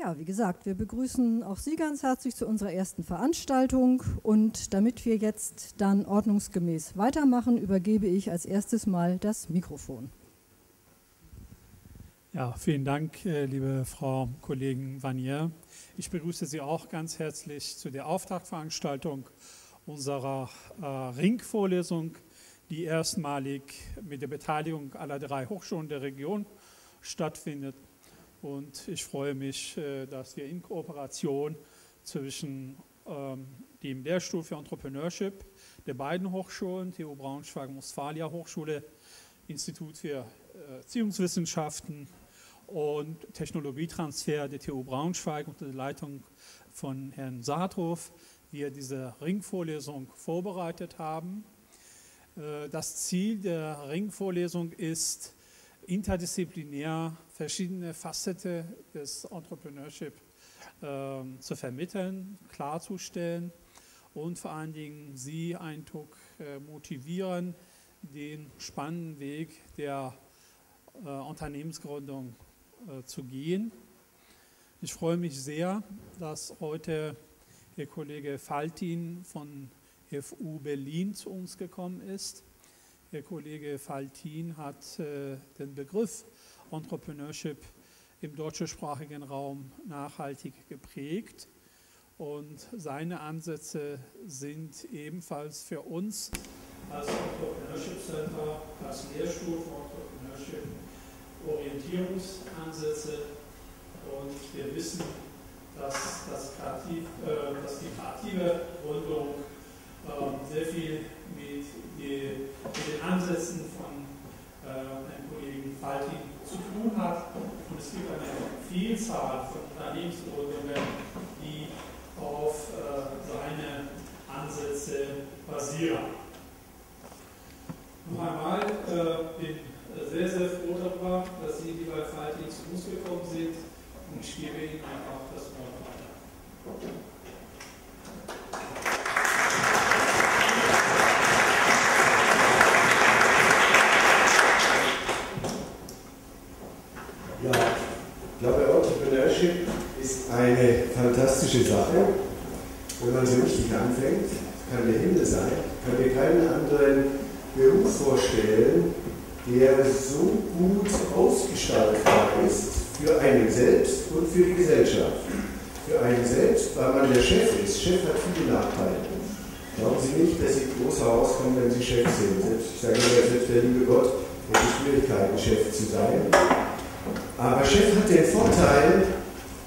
Ja, wie gesagt, wir begrüßen auch Sie ganz herzlich zu unserer ersten Veranstaltung und damit wir jetzt dann ordnungsgemäß weitermachen, übergebe ich als erstes mal das Mikrofon. Ja, vielen Dank, äh, liebe Frau Kollegin Vanier. Ich begrüße Sie auch ganz herzlich zu der Auftaktveranstaltung unserer äh, Ringvorlesung, die erstmalig mit der Beteiligung aller drei Hochschulen der Region stattfindet. Und ich freue mich, äh, dass wir in Kooperation zwischen ähm, dem Lehrstuhl für Entrepreneurship der beiden Hochschulen, TU Braunschweig und Westfalia Hochschule, Institut für äh, Erziehungswissenschaften und Technologietransfer der TU Braunschweig unter der Leitung von Herrn Saathof, wir diese Ringvorlesung vorbereitet haben. Äh, das Ziel der Ringvorlesung ist, interdisziplinär verschiedene Facetten des Entrepreneurship äh, zu vermitteln, klarzustellen und vor allen Dingen Sie Eindruck äh, motivieren, den spannenden Weg der äh, Unternehmensgründung äh, zu gehen. Ich freue mich sehr, dass heute Herr Kollege Faltin von FU Berlin zu uns gekommen ist. Herr Kollege Faltin hat äh, den Begriff Entrepreneurship im deutschsprachigen Raum nachhaltig geprägt. Und seine Ansätze sind ebenfalls für uns als Entrepreneurship Center, als Lehrstuhl für Entrepreneurship Orientierungsansätze. Und wir wissen, dass, das Kreativ, äh, dass die kreative Gründung äh, sehr viel mit, die, mit, den Ansätzen von äh, Kollegen Faltin zu tun hat. Und es gibt eine Vielzahl von Unternehmensgründungen, die auf äh, seine Ansätze basieren. Noch einmal äh, bin sehr, sehr froh darüber, dass Sie, lieber Faltin, zu uns gekommen sind. Und ich gebe Ihnen einfach das Wort weiter. Eine fantastische Sache. Wenn man so richtig anfängt, kann der Himmel sein, kann mir keinen anderen Beruf vorstellen, der so gut ausgestaltbar ist für einen selbst und für die Gesellschaft. Für einen selbst, weil man der Chef ist. Chef hat viele Nachteile. Glauben Sie nicht, dass Sie groß herauskommen, wenn Sie Chef sind. Selbst, ich sage immer, selbst der liebe Gott hätte Schwierigkeiten, Chef zu sein. Aber Chef hat den Vorteil,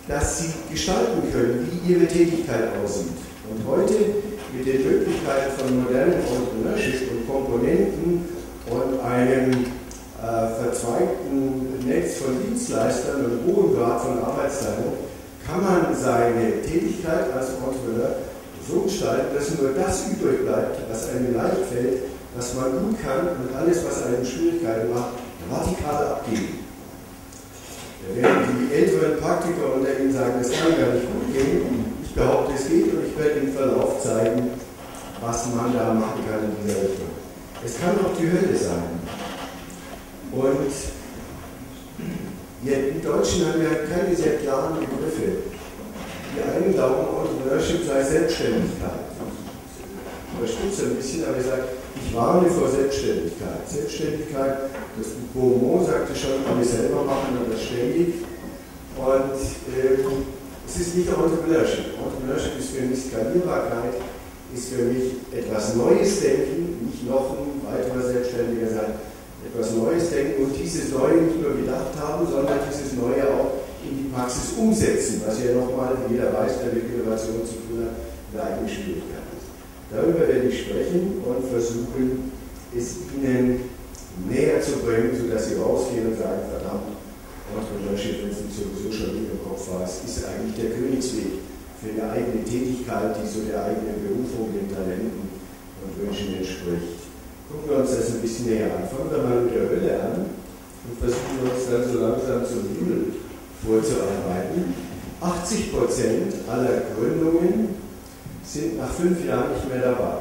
dass sie gestalten können, wie ihre Tätigkeit aussieht. Und heute mit den Möglichkeiten von modernen Entrepreneurship und Komponenten und einem äh, verzweigten Netz von Dienstleistern und hohem Grad von Arbeitsteilung kann man seine Tätigkeit als Entrepreneur so gestalten, dass nur das übrig bleibt, was einem leicht fällt, was man gut kann und alles, was einem Schwierigkeiten macht, radikal abgeben. Da werden die älteren Praktiker unter Ihnen sagen, das kann gar nicht gut gehen. Ich behaupte, es geht und ich werde im Verlauf zeigen, was man da machen kann in dieser Richtung. Es kann auch die Hölle sein. Und ja, die Deutschen haben ja keine sehr klaren Begriffe. Die einen glauben, Entrepreneurship sei Selbstständigkeit. Überspitzt ein bisschen, aber ich sage, ich warne vor Selbstständigkeit. Selbstständigkeit, das Beaumont sagte schon, alles selber machen und das ständig. Und äh, es ist nicht Entrepreneurship. Entrepreneurship ist für mich Skalierbarkeit, ist für mich etwas Neues denken, nicht noch ein weiterer Selbstständiger sein, etwas Neues denken und dieses Neue nicht nur gedacht haben, sondern dieses Neue auch in die Praxis umsetzen, was ja nochmal, jeder weiß, der mit Innovation zu tun hat, eine eigene Schwierigkeit. Darüber werde ich sprechen und versuchen, es Ihnen näher zu bringen, sodass Sie rausgehen und sagen, verdammt, Entrepreneurship, wenn es sowieso schon in Ihrem Kopf war, es ist eigentlich der Königsweg für eine eigene Tätigkeit, die so der eigenen Berufung, den Talenten und Wünschen entspricht. Gucken wir uns das ein bisschen näher an. Fangen wir mal mit der Hölle an und versuchen uns dann so langsam zum Himmel vorzuarbeiten. 80% aller Gründungen sind nach fünf Jahren nicht mehr dabei.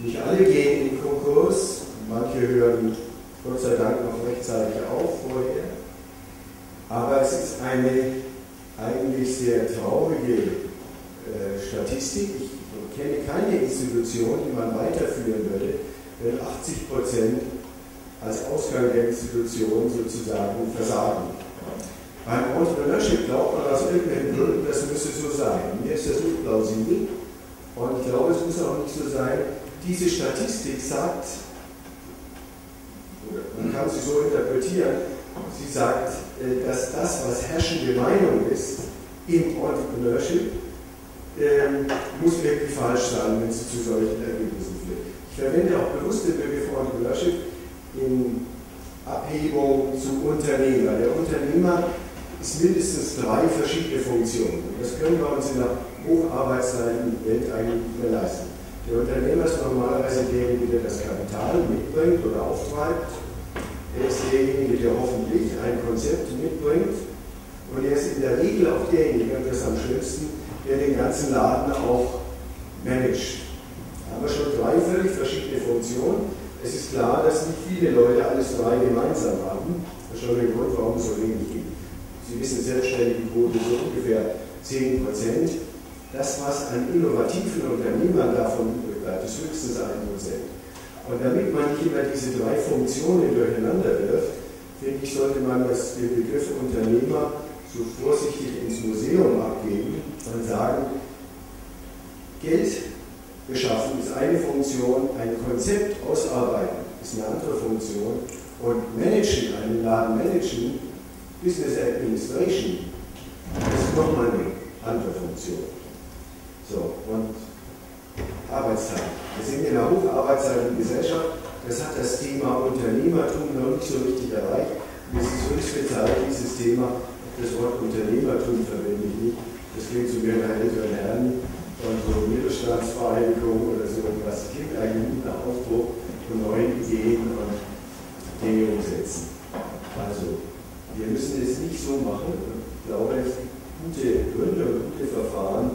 Nicht alle gehen in Konkurs, manche hören Gott sei Dank noch rechtzeitig auf vorher, aber es ist eine eigentlich sehr traurige äh, Statistik. Ich kenne keine Institution, die man weiterführen würde, wenn 80 Prozent als Ausgang der Institution sozusagen versagen. Beim Entrepreneurship glaubt man aus irgendwelchen Gründen, das müsse so sein. Mir ist das nicht plausibel und ich glaube, es muss auch nicht so sein. Diese Statistik sagt, man kann sie so interpretieren, sie sagt, äh, dass das, was herrschende Meinung ist im Entrepreneurship, ähm, muss wirklich falsch sein, wenn sie zu solchen Ergebnissen führt. Ich verwende auch bewusst den Begriff Entrepreneurship in Abhebung zum Unternehmer. Der Unternehmer ist mindestens drei verschiedene Funktionen. Das können wir uns in der Hocharbeitszeitenwelt eigentlich nicht mehr leisten. Der Unternehmer ist normalerweise derjenige, der das Kapital mitbringt oder auftreibt. Er ist derjenige, der hoffentlich ein Konzept mitbringt. Und er ist in der Regel auch derjenige, und das ist am schönsten, der den ganzen Laden auch managt. Wir schon drei völlig verschiedene Funktionen. Es ist klar, dass nicht viele Leute alles drei gemeinsam haben. Das ist schon der Grund, warum es so wenig gibt. Sie wissen, selbstständige Quote so ungefähr 10 Prozent. Das, was an innovativen Unternehmern davon übrig bleibt, ist höchstens 1 Prozent. Und damit man nicht immer diese drei Funktionen durcheinander wirft, finde ich, sollte man das, den Begriff Unternehmer so vorsichtig ins Museum abgeben und sagen, Geld beschaffen ist eine Funktion, ein Konzept ausarbeiten ist eine andere Funktion und managen, einen Laden managen, Business Administration, ist nochmal eine andere Funktion. So, und Arbeitszeit. Wir sind in einer hocharbeitszeitigen Gesellschaft, das hat das Thema Unternehmertum noch nicht so richtig erreicht. Und es ist höchste Zeit, dieses Thema, das Wort Unternehmertum verwende ich nicht, das klingt zu mir nach älteren Herren, von so Mittelstandsvereinigung oder so etwas. Es gibt eigentlich nach Aufbruch von neuen Ideen und Dinge umsetzen. Also, wir müssen es nicht so machen. Ich glaube, es gibt gute Gründe und gute Verfahren,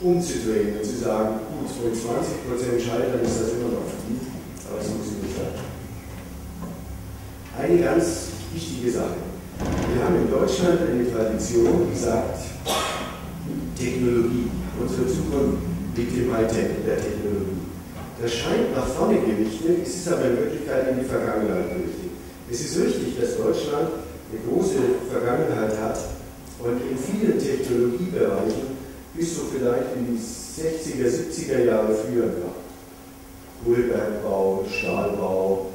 umzudrehen und zu sagen, gut, wenn 20% scheitern, ist das immer noch viel, aber es muss nicht sein. Eine ganz wichtige Sache. Wir haben in Deutschland eine Tradition, die sagt, Technologie unsere Zukunft liegt im Hightech, in der Technologie. Das scheint nach vorne gerichtet, es ist aber in Wirklichkeit in die Vergangenheit gerichtet. Es ist richtig, dass Deutschland eine große Vergangenheit hat und in vielen Technologiebereichen bis so vielleicht in die 60er, 70er Jahre früher war. Kohlebergbau, Stahlbau,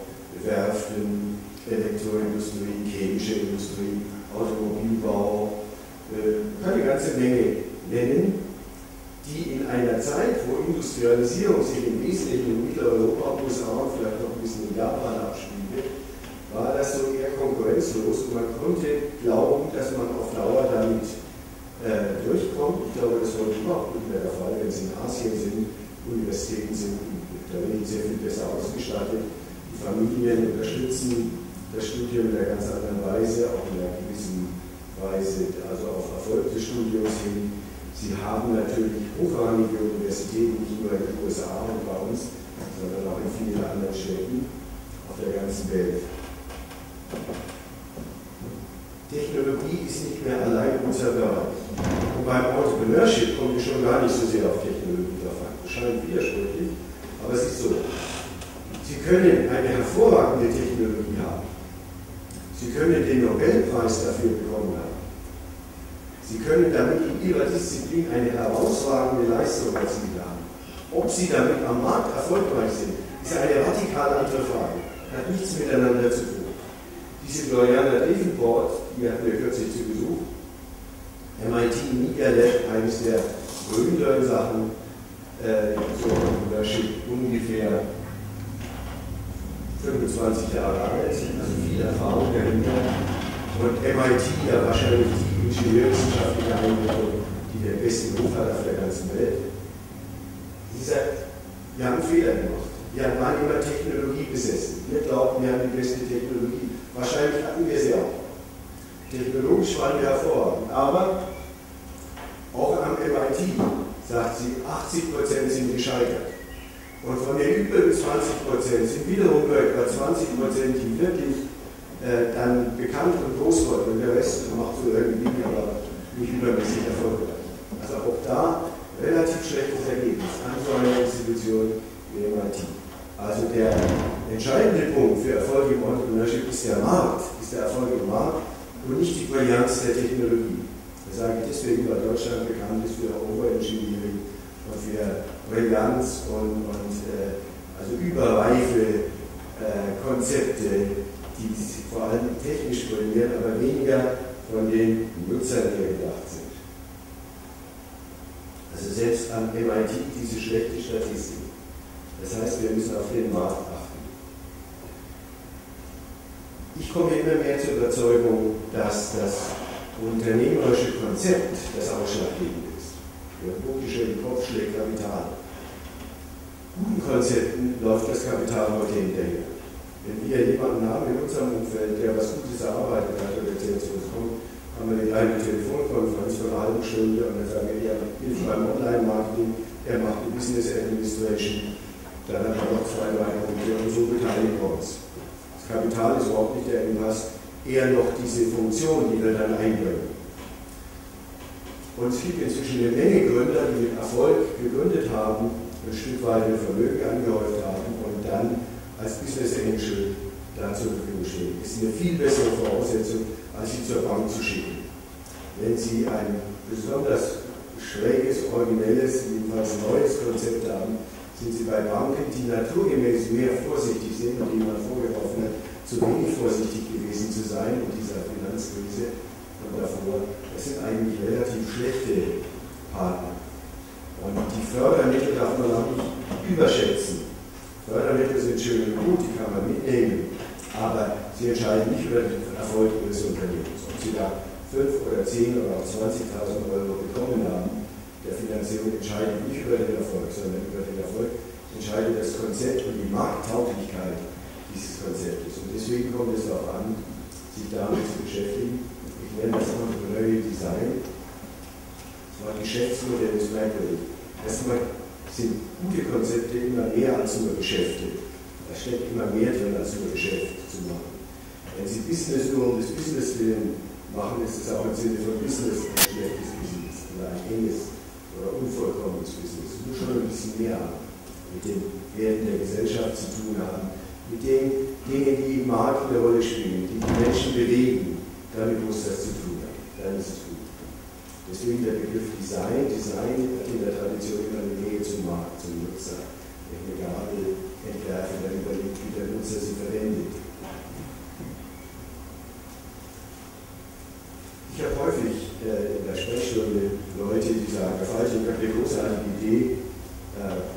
Werften, Elektroindustrie, chemische Industrie, Automobilbau, äh, kann eine ganze Menge nennen die in einer Zeit, wo Industrialisierung sich im Wesentlichen in Mitteleuropa, USA und vielleicht noch ein bisschen in Japan abspielte, war das so eher konkurrenzlos und man konnte glauben, dass man auf Dauer damit äh, durchkommt. Ich glaube, das heute überhaupt nicht mehr der Fall, wenn Sie in Asien sind, Universitäten sind da ich sehr viel besser ausgestattet. Die Familien unterstützen das Studium in einer ganz anderen Weise, auch in einer gewissen Weise, also auf Erfolg des Studiums hin Sie haben natürlich hochrangige Universitäten, nicht nur in den USA und bei uns, sondern auch in vielen anderen Städten auf der ganzen Welt. Technologie ist nicht mehr allein unser Bereich. Und beim Entrepreneurship kommen wir schon gar nicht so sehr auf Technologie drauf an. Das scheint widersprüchlich, aber es ist so. Sie können eine hervorragende Technologie haben. Sie können den Nobelpreis dafür bekommen haben. Sie können damit in Ihrer Disziplin eine herausragende Leistung erzielen haben. Ob Sie damit am Markt erfolgreich sind, ist eine radikal andere Frage. Hat nichts miteinander zu tun. Diese Gloriana Davenport, die hatten wir kürzlich zu Besuch, MIT Media Lab, eines der berühmteren Sachen, äh, so ungefähr 25 Jahre alt, also viel Erfahrung dahinter. Und MIT ja wahrscheinlich die ingenieurwissenschaftliche Einrichtung, die den besten Ruf hat auf der ganzen Welt. Sie sagt, wir haben Fehler gemacht. Wir waren immer Technologie besessen. Wir glaubten, wir haben die beste Technologie. Wahrscheinlich hatten wir sie auch. Technologisch waren wir hervorragend. Aber auch am MIT, sagt sie, 80% sind gescheitert. Und von den übrigen 20% sind wiederum etwa 20%, die wirklich äh, dann bekannt und groß wurde. Und der Rest macht so irgendwie, aber nicht übermäßig erfolgreich. Also auch da relativ schlechtes Ergebnis an so einer Institution wie MIT. Also der entscheidende Punkt für Erfolg im Entrepreneurship ist der Markt, ist der Erfolg im Markt und nicht die Brillanz der Technologie. Das sage ich deswegen, weil Deutschland bekannt ist für Overengineering und für Brillanz und, und äh, also überreife äh, Konzepte, die vor allem technisch brillieren, aber weniger von den Nutzern her gedacht sind. Also selbst am MIT diese schlechte Statistik. Das heißt, wir müssen auf den Markt achten. Ich komme immer mehr zur Überzeugung, dass das unternehmerische Konzept das Ausschlaggebende ist. Der Buchische im Kopf schlägt Kapital. Guten Konzepten läuft das Kapital heute hinterher. Wenn wir jemanden haben in unserem Umfeld, der was Gutes erarbeitet hat oder der zu uns kommt, haben wir eine Telefonkonferenz von einer halben Stunde und dann sagen wir, er hilft beim Online-Marketing, er macht die Business Administration, dann haben wir noch zwei, Punkte und so beteiligen wir uns. Kapital ist überhaupt nicht der Engpass, eher noch diese Funktion, die wir dann einbringen. Und es gibt inzwischen eine Menge Gründer, die mit Erfolg gegründet haben, ein Stück weit ein Vermögen angehäuft haben und dann als Business Angel da zur Verfügung stehen. Ist eine viel bessere Voraussetzung, als sie zur Bank zu schicken. Wenn Sie ein besonders schräges, originelles, jedenfalls neues Konzept haben, sind Sie bei Banken, die naturgemäß mehr vorsichtig sind und denen man vorgeworfen hat, zu wenig vorsichtig gewesen zu sein in dieser Finanzkrise und davor. Das sind eigentlich relativ schlechte Partner. Und die Fördermittel darf man auch nicht überschätzen. Fördermittel sind schön und gut, die kann man mitnehmen aber sie entscheiden nicht über den Erfolg ihres Unternehmens. Ob sie da 5 oder 10 oder auch 20.000 Euro bekommen haben, der Finanzierung entscheidet nicht über den Erfolg, sondern über den Erfolg entscheidet das Konzept und die Markttauglichkeit dieses Konzeptes. Und deswegen kommt es darauf an, sich damit zu beschäftigen. Ich nenne das Entrepreneurial Design. Das war Geschäftsmodell des merkwürdig. Erstmal sind gute Konzepte immer mehr als nur Geschäfte. Da steckt immer mehr drin, als nur Geschäft zu machen. Wenn Sie Business nur um des Business willen machen, ist es auch im Sinne von Business ein schlechtes Business oder ein enges oder unvollkommenes Business. Es muss schon ein bisschen mehr mit den Werten der Gesellschaft zu tun haben, mit den Dingen, die im Markt eine Rolle spielen, die die Menschen bewegen. Damit muss das zu tun haben. Dann ist es gut. Deswegen der Begriff Design. Design hat in der Tradition immer eine Nähe zum Markt, zum Nutzer. Eine Gabel entwerfen, dann überlegt, wie der Nutzer sie verwendet. Ich habe häufig äh, in der Sprechstunde Leute, die sagen, eine großartige Idee, äh,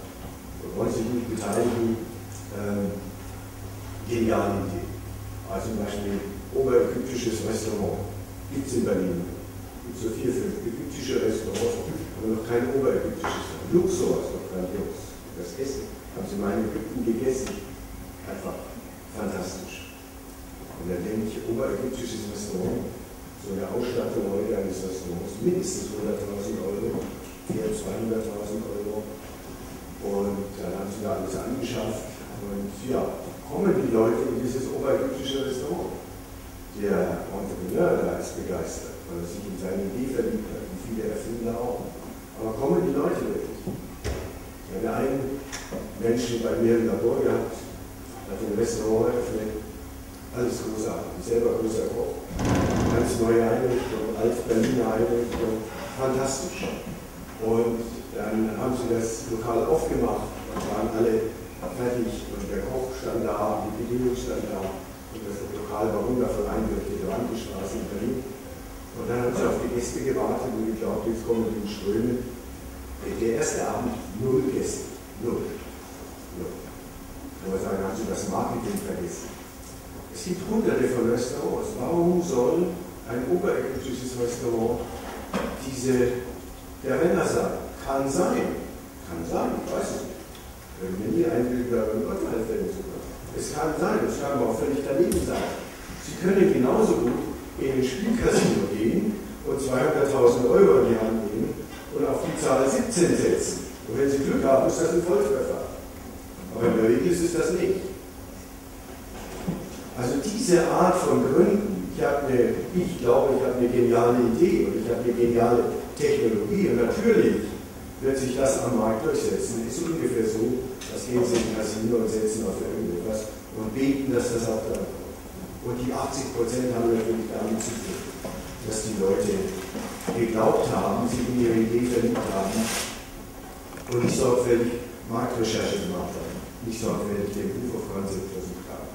verliebt haben und nicht sorgfältig Marktrecherche gemacht haben, nicht sorgfältig den Proof of Concept versucht haben.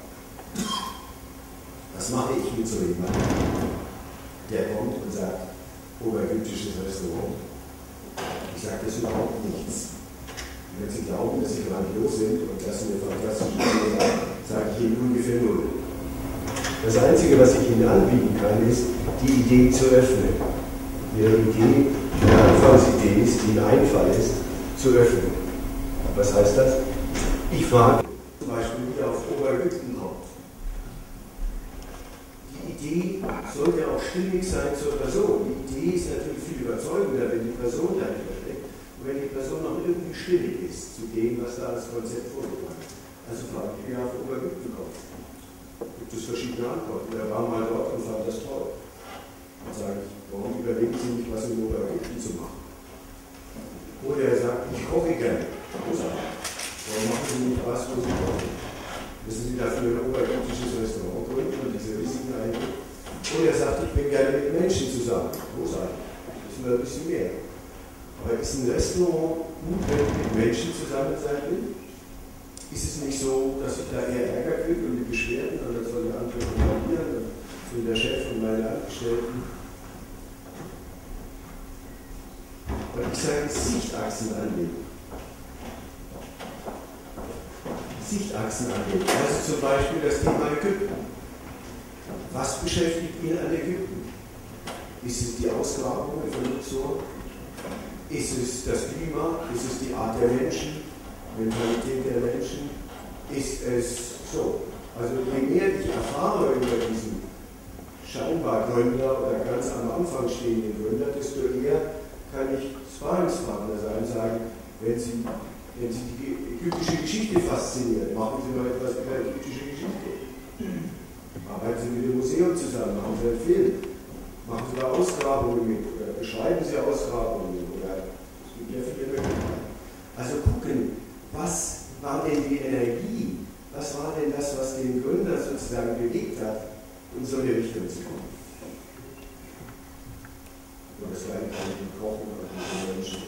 Was mache ich mit so jemandem, der kommt und sagt, oberägyptisches Restaurant? Ich sage das überhaupt nichts. Wenn Sie glauben, dass Sie grandios sind und dass Sie eine fantastische Idee haben, sage ich Ihnen ungefähr null. Das Einzige, was ich Ihnen anbieten kann, ist, die Idee zu öffnen. Ihre Idee, Ihre Anfangsidee ist, die ein Einfall ist, zu öffnen. Was heißt das? Ich frage zum Beispiel, wie er auf Oberägypten kommt. Die Idee sollte auch stimmig sein zur Person. Die Idee ist natürlich viel überzeugender, wenn die Person dahinter steckt und wenn die Person auch irgendwie stimmig ist zu dem, was da als Konzept vorgebracht wird. Also frage ich, wie er auf Oberägypten kommt. Gibt es verschiedene Antworten. Er war mal dort und fand das toll. Dann sage ich, warum überlegen Sie nicht, was in Oberägypten zu machen? Oder er sagt, ich koche gerne. Großartig. Warum machen Sie nicht was, wo Sie kochen? Müssen Sie dafür ein oberägyptisches Restaurant gründen und diese Risiken eingehen? Und er sagt, ich bin gerne mit Menschen zusammen. Großartig. Das ist ein bisschen mehr. Aber ist ein Restaurant gut, wenn ich mit Menschen zusammen sein will? Ist es nicht so, dass ich da eher Ärger kriege und die Beschwerden und dann soll der andere kontrollieren und der Chef und meine Angestellten? Und ich sage, Sichtachsen anlegen. Sichtachsen angeht. Also zum Beispiel das Thema Ägypten. Was beschäftigt ihn an Ägypten? Ist es die Ausgrabung von Luxor? Ist es das Klima? Ist es die Art der Menschen? Mentalität der Menschen? Ist es so? Also je mehr ich erfahre über diesen scheinbar Gründer oder ganz am Anfang stehenden Gründer, desto eher kann ich Sparingspartner sein, sagen, wenn Sie wenn Sie die ägyptische Geschichte fasziniert, machen Sie noch etwas über ägyptische Geschichte. Arbeiten Sie mit dem Museum zusammen, machen Sie einen Film, machen Sie da Ausgrabungen mit oder beschreiben Sie Ausgrabungen oder es gibt ja viele Möglichkeiten. Also gucken, was war denn die Energie, was war denn das, was den Gründer sozusagen bewegt hat, in so eine Richtung zu kommen. War ein Kochen mit den Menschen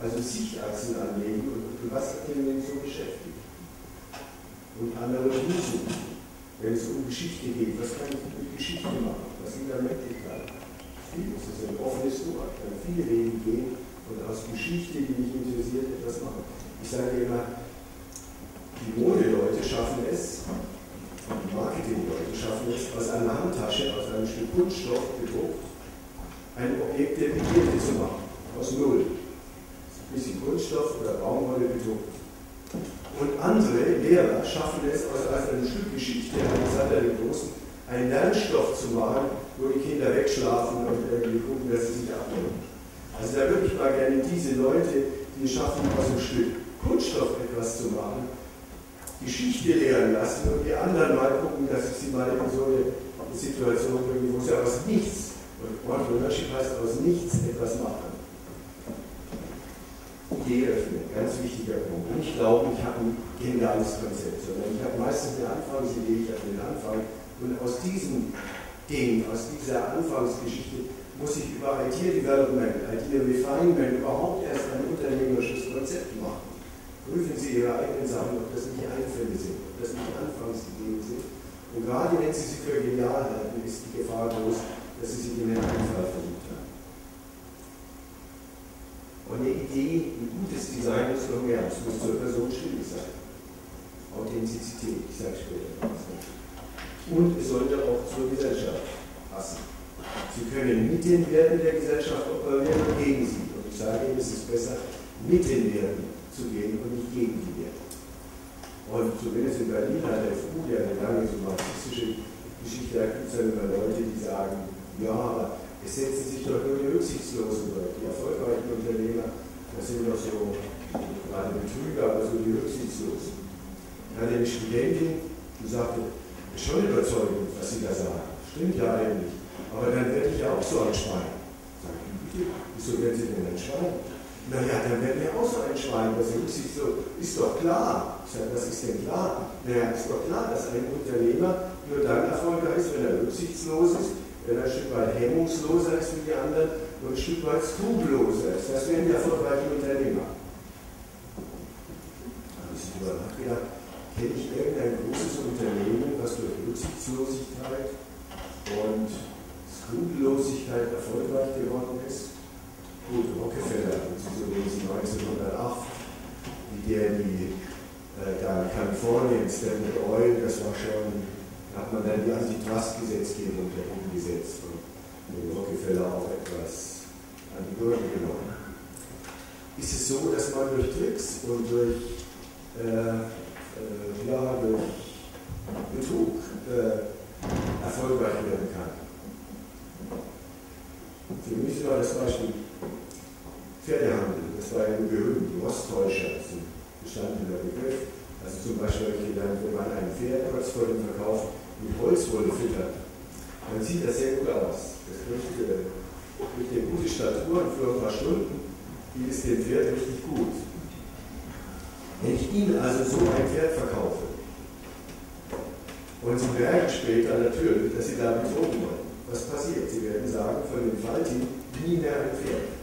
also Sichtachsen anlegen und, und was hat den denn so beschäftigt? Und Analogien suchen, wenn es um Geschichte geht. Was kann ich mit Geschichte machen? Was sind da Möglichkeiten? Vieles ist ein offenes Ohr. Kann viele Wege gehen und aus Geschichte, die mich interessiert, etwas machen. Ich sage immer, die Modeleute schaffen es, die Marketingleute schaffen es, aus einer Handtasche, aus einem Stück Kunststoff gedruckt, ein Objekt der Begierde zu machen. Aus Null bisschen Kunststoff oder Baumwolle bedruckt. Und andere Lehrer schaffen es aus einer Stückgeschichte Alexander den Großen, einen Lernstoff zu machen, wo die Kinder wegschlafen und irgendwie gucken, dass sie sich abnehmen. Also da würde ich mal gerne diese Leute, die es schaffen, aus einem Stück Kunststoff etwas zu machen, Geschichte lehren lassen und die anderen mal gucken, dass ich sie mal in so eine Situation bringe, wo sie aus nichts, und Entrepreneurship heißt aus nichts etwas machen Idee öffnen, ganz wichtiger Punkt. Und ich glaube, ich habe ein geniales Konzept, sondern ich habe meistens eine Anfangsidee, ich habe den Anfang. Und aus diesem Ding, aus dieser Anfangsgeschichte, muss ich über Idea Development, Idea Refinement überhaupt erst ein unternehmerisches Konzept machen. Prüfen Sie Ihre eigenen Sachen, ob das nicht Einfälle sind, ob das nicht Anfangsideen sind. Und gerade wenn Sie sie für genial halten, ist die Gefahr groß, dass Sie sich in den Einfall verlieben. Und eine Idee, ein gutes Design ist noch mehr, es muss zur Person stimmig sein. Authentizität, ich sage später was. Und es sollte auch zur Gesellschaft passen. Sie können mitten werden der Gesellschaft operieren und gegen sie. Und ich sage Ihnen, es ist besser, mitten werden zu gehen und nicht gegen die werden. Und zumindest in Berlin hat der FU, der eine lange so marxistische Geschichte hat, gibt es dann immer Leute, die sagen, ja, aber es setzen sich doch nur die Rücksichtslosen durch. Die erfolgreichen Unternehmer, das sind doch so gerade Betrüger, aber so die Rücksichtslosen. Ich hatte eine Studentin, die sagte, ist schon überzeugend, was Sie da sagen. Stimmt ja eigentlich. Aber dann werde ich ja auch so ein Schwein. Sag ich, bitte, wieso werden Sie denn ein Schwein? Naja, dann werden wir auch so ein Schwein. Das ist, so, ist doch klar. Ich sage, was ist denn klar? Naja, ist doch klar, dass ein Unternehmer nur dann erfolgreich ist, wenn er rücksichtslos ist, ein Stück weit hemmungsloser ist wie die anderen und ein Stück weit skrupelloser ist. Das die erfolgreichen Unternehmer. Da habe ich darüber nachgedacht, kenne ich irgendein großes Unternehmen, was durch Rücksichtslosigkeit und Skrupellosigkeit erfolgreich geworden ist? Gut, Rockefeller, lesen 1908, wie der die äh, da in Kalifornien, Standard Oil, das war schon, da hat man dann die Antitrust-Gesetzgebung da umgesetzt und den Rockefeller auch etwas an die Bürger genommen. Ist es so, dass man durch Tricks und durch, äh, äh, ja, durch Betrug äh, erfolgreich werden kann? Für mich war das Beispiel Pferdehandel, das war ja berühmt, die Osttäuscher, das ist ein bestandener Begriff. Also zum Beispiel, wenn man ein Pferd kurz vor dem Verkauf mit Holzwolle füttert, dann sieht das sehr gut aus. Das kriegt, äh, kriegt eine gute Statur und für ein paar Stunden geht es dem Pferd richtig gut. Wenn ich Ihnen also so ein Pferd verkaufe und Sie merken später natürlich, dass Sie damit wollen, was passiert? Sie werden sagen, von dem Falti nie mehr ein Pferd.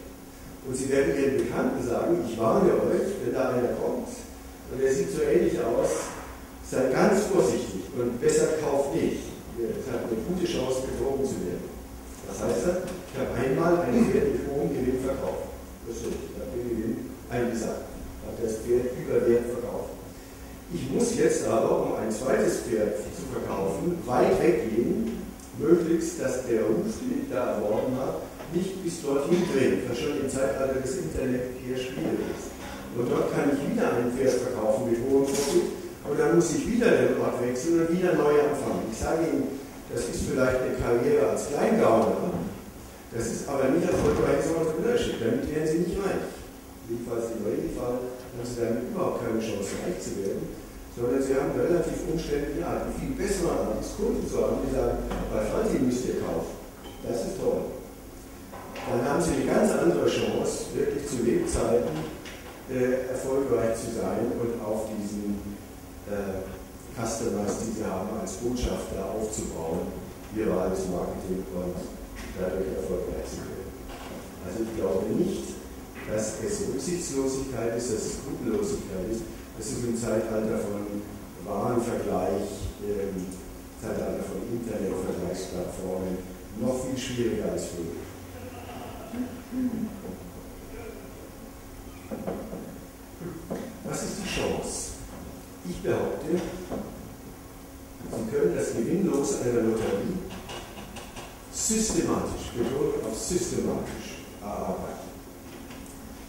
Und sie werden ihren Bekannten sagen, ich warne euch, wenn da einer kommt und er sieht so ähnlich aus, seid ganz vorsichtig und besser kauft nicht. Ihr habt eine gute Chance, betrogen zu werden. Was heißt das? Ich habe einmal ein Pferd mit hohem Gewinn verkauft. Das stimmt, ich habe den Gewinn eingesagt. Habe das Pferd über Wert verkauft. Ich muss jetzt aber, um ein zweites Pferd zu verkaufen, weit weggehen, möglichst, dass der Ruf, den ich da erworben habe, nicht bis dorthin drehen, was schon im Zeitalter des Internet eher schwierig ist. Und dort kann ich wieder ein Pferd verkaufen mit hohem Profit und dann muss ich wieder den Ort wechseln und wieder neu anfangen. Ich sage Ihnen, das ist vielleicht eine Karriere als Kleingauner, das ist aber nicht erfolgreiches Entrepreneurship, damit werden Sie nicht reich. Jedenfalls im Regelfall haben Sie damit überhaupt keine Chance, reich zu werden, sondern Sie haben relativ umständliche Art. Die viel bessere Art ist, Kunden zu haben, die sagen, bei Falti müsst ihr kaufen. Das ist toll dann haben sie eine ganz andere Chance, wirklich zu Lebzeiten äh, erfolgreich zu sein und auf diesen Customers, die sie haben, als Botschafter aufzubauen, virales Marketing und dadurch erfolgreich zu werden. Also ich glaube nicht, dass es Rücksichtslosigkeit ist, dass es Skrupellosigkeit ist. Das ist im Zeitalter von Warenvergleich, ähm, Zeitalter von Internetvergleichsplattformen noch viel schwieriger als früher. Was ist die Chance? Ich behaupte, Sie können das Gewinnlos einer Lotterie systematisch, betont auf systematisch, erarbeiten.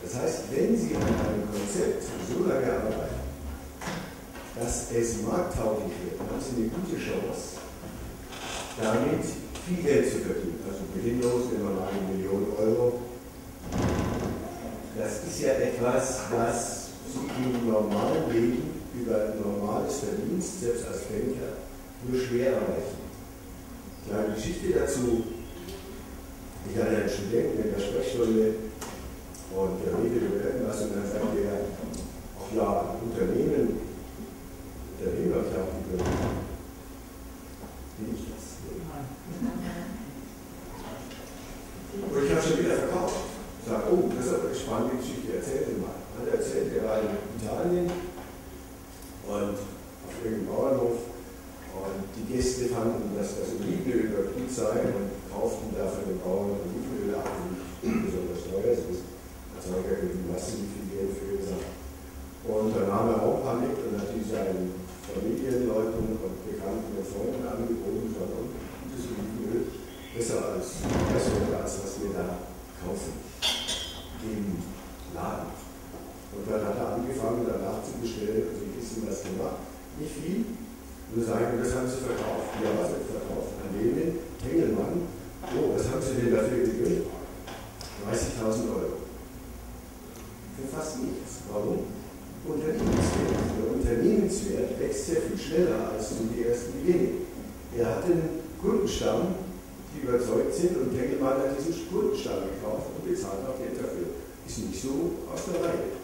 Das heißt, wenn Sie an einem Konzept so lange arbeiten, dass es markttauglich wird, dann haben Sie eine gute Chance, damit viel Geld zu verdienen. Also gewinnlos, wenn man eine Million Euro das ist ja etwas, was Sie im normalen Leben über ein normales Verdienst, selbst als Banker, nur schwer erreichen. Kleine Geschichte dazu. Ich hatte einen Studenten in der Sprechstunde und der redet über irgendwas und dann sagt er, ja, Unternehmen, Unternehmer, ich habe die Bin ich das? Und ich habe schon wieder verkauft sagt, oh, das ist aber eine spannende Geschichte, erzähl dir mal. Und er erzählt, er war in Italien und auf irgendeinem Bauernhof und die Gäste fanden, dass das Olivenöl über gut sei und kauften da von den Bauern Olivenöl ab, die nicht besonders teuer ist. Erzeuger gegen massiv viel Geld für gesagt. Und dann nahm er auch Panik und hat die seinen Familienleuten und Bekannten und Freunden angeboten, sondern gutes Olivenöl besser als, besser als was wir da kaufen im Laden. Und dann hat er angefangen, danach zu bestellen und ein bisschen was gemacht. Nicht viel. Nur sagen, das haben sie verkauft. Ja, was wird verkauft? An denen Hengelmann. Oh, was haben sie denn dafür gekriegt? 30.000 Euro. Für fast nichts. Warum? Unternehmenswert. Der Unternehmenswert wächst sehr viel schneller als die ersten Gewinne. Er hat den Kundenstamm, die überzeugt sind und Tengelmann hat diesen Kundenstamm gekauft und bezahlt auch Geld dafür. Ist nicht so aus der Reihe.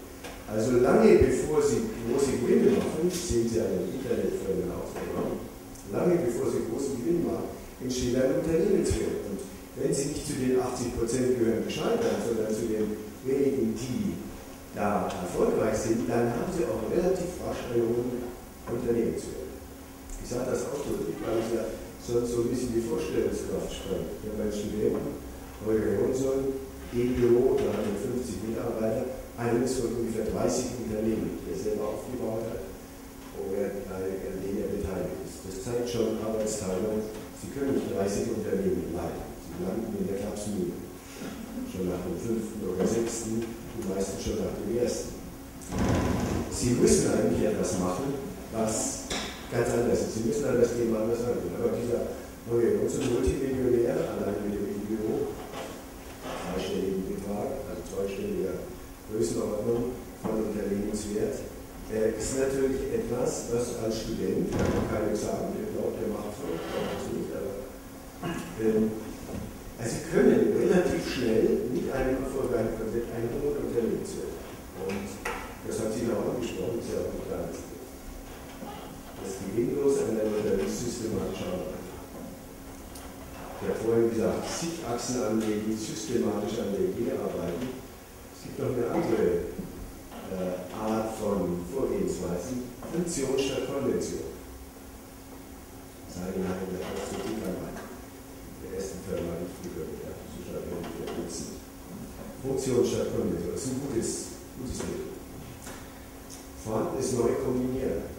Also lange bevor Sie große Gewinne machen, sehen Sie ja im Internet für den Aufnehmer, lange bevor Sie große Gewinne machen, entsteht ein Unternehmenswert. Und wenn Sie nicht zu den 80% gehören, gescheitert, sondern zu den wenigen, die da erfolgreich sind, dann haben Sie auch relativ rasch einen hohen Unternehmenswert. Ich sage das ausdrücklich, weil ich ja sonst so ein bisschen die Vorstellungskraft sprengt. Wenn mein Student Holger Jonsson, EBO, 350 Mitarbeiter, eines von ungefähr 30 Unternehmen, die er selber aufgebaut hat, wo er, an denen er beteiligt ist. Das zeigt schon Arbeitsteilung. Sie können nicht 30 Unternehmen leiten. Sie landen in der Klapsmühle. Schon nach dem fünften oder sechsten, die meisten schon nach dem ersten. Sie müssen eigentlich etwas machen, was ganz anders ist. Sie müssen an das Thema anders rangehen. Aber dieser neue unser Multimillionär, allein mit dem Video, zweistelligen Betrag, also zweistelliger Größenordnung von Unternehmenswert, äh, ist natürlich etwas, was als Student, kann man keinem sagen, der glaubt, der macht so, es nicht, aber ähm, also Sie können relativ schnell mit einem erfolgreichen Konzept einen hohen Unternehmenswert. Und das hat Sie auch angesprochen, ist ja auch klar. Das Gewinnlos aneinander ist systematisch arbeiten. Ich habe vorhin gesagt, zig Achsen anlegen, systematisch an der Idee arbeiten gibt noch eine andere äh, Art von Vorgehensweisen, Funktion statt Konvention. Sagen wir der Kritik einmal, der ersten Firma nicht gehört, schreibt man nicht nutzen. Funktion statt Konvention, das ist ein gutes, gutes Mittel. Vorhanden ist neu kombinieren.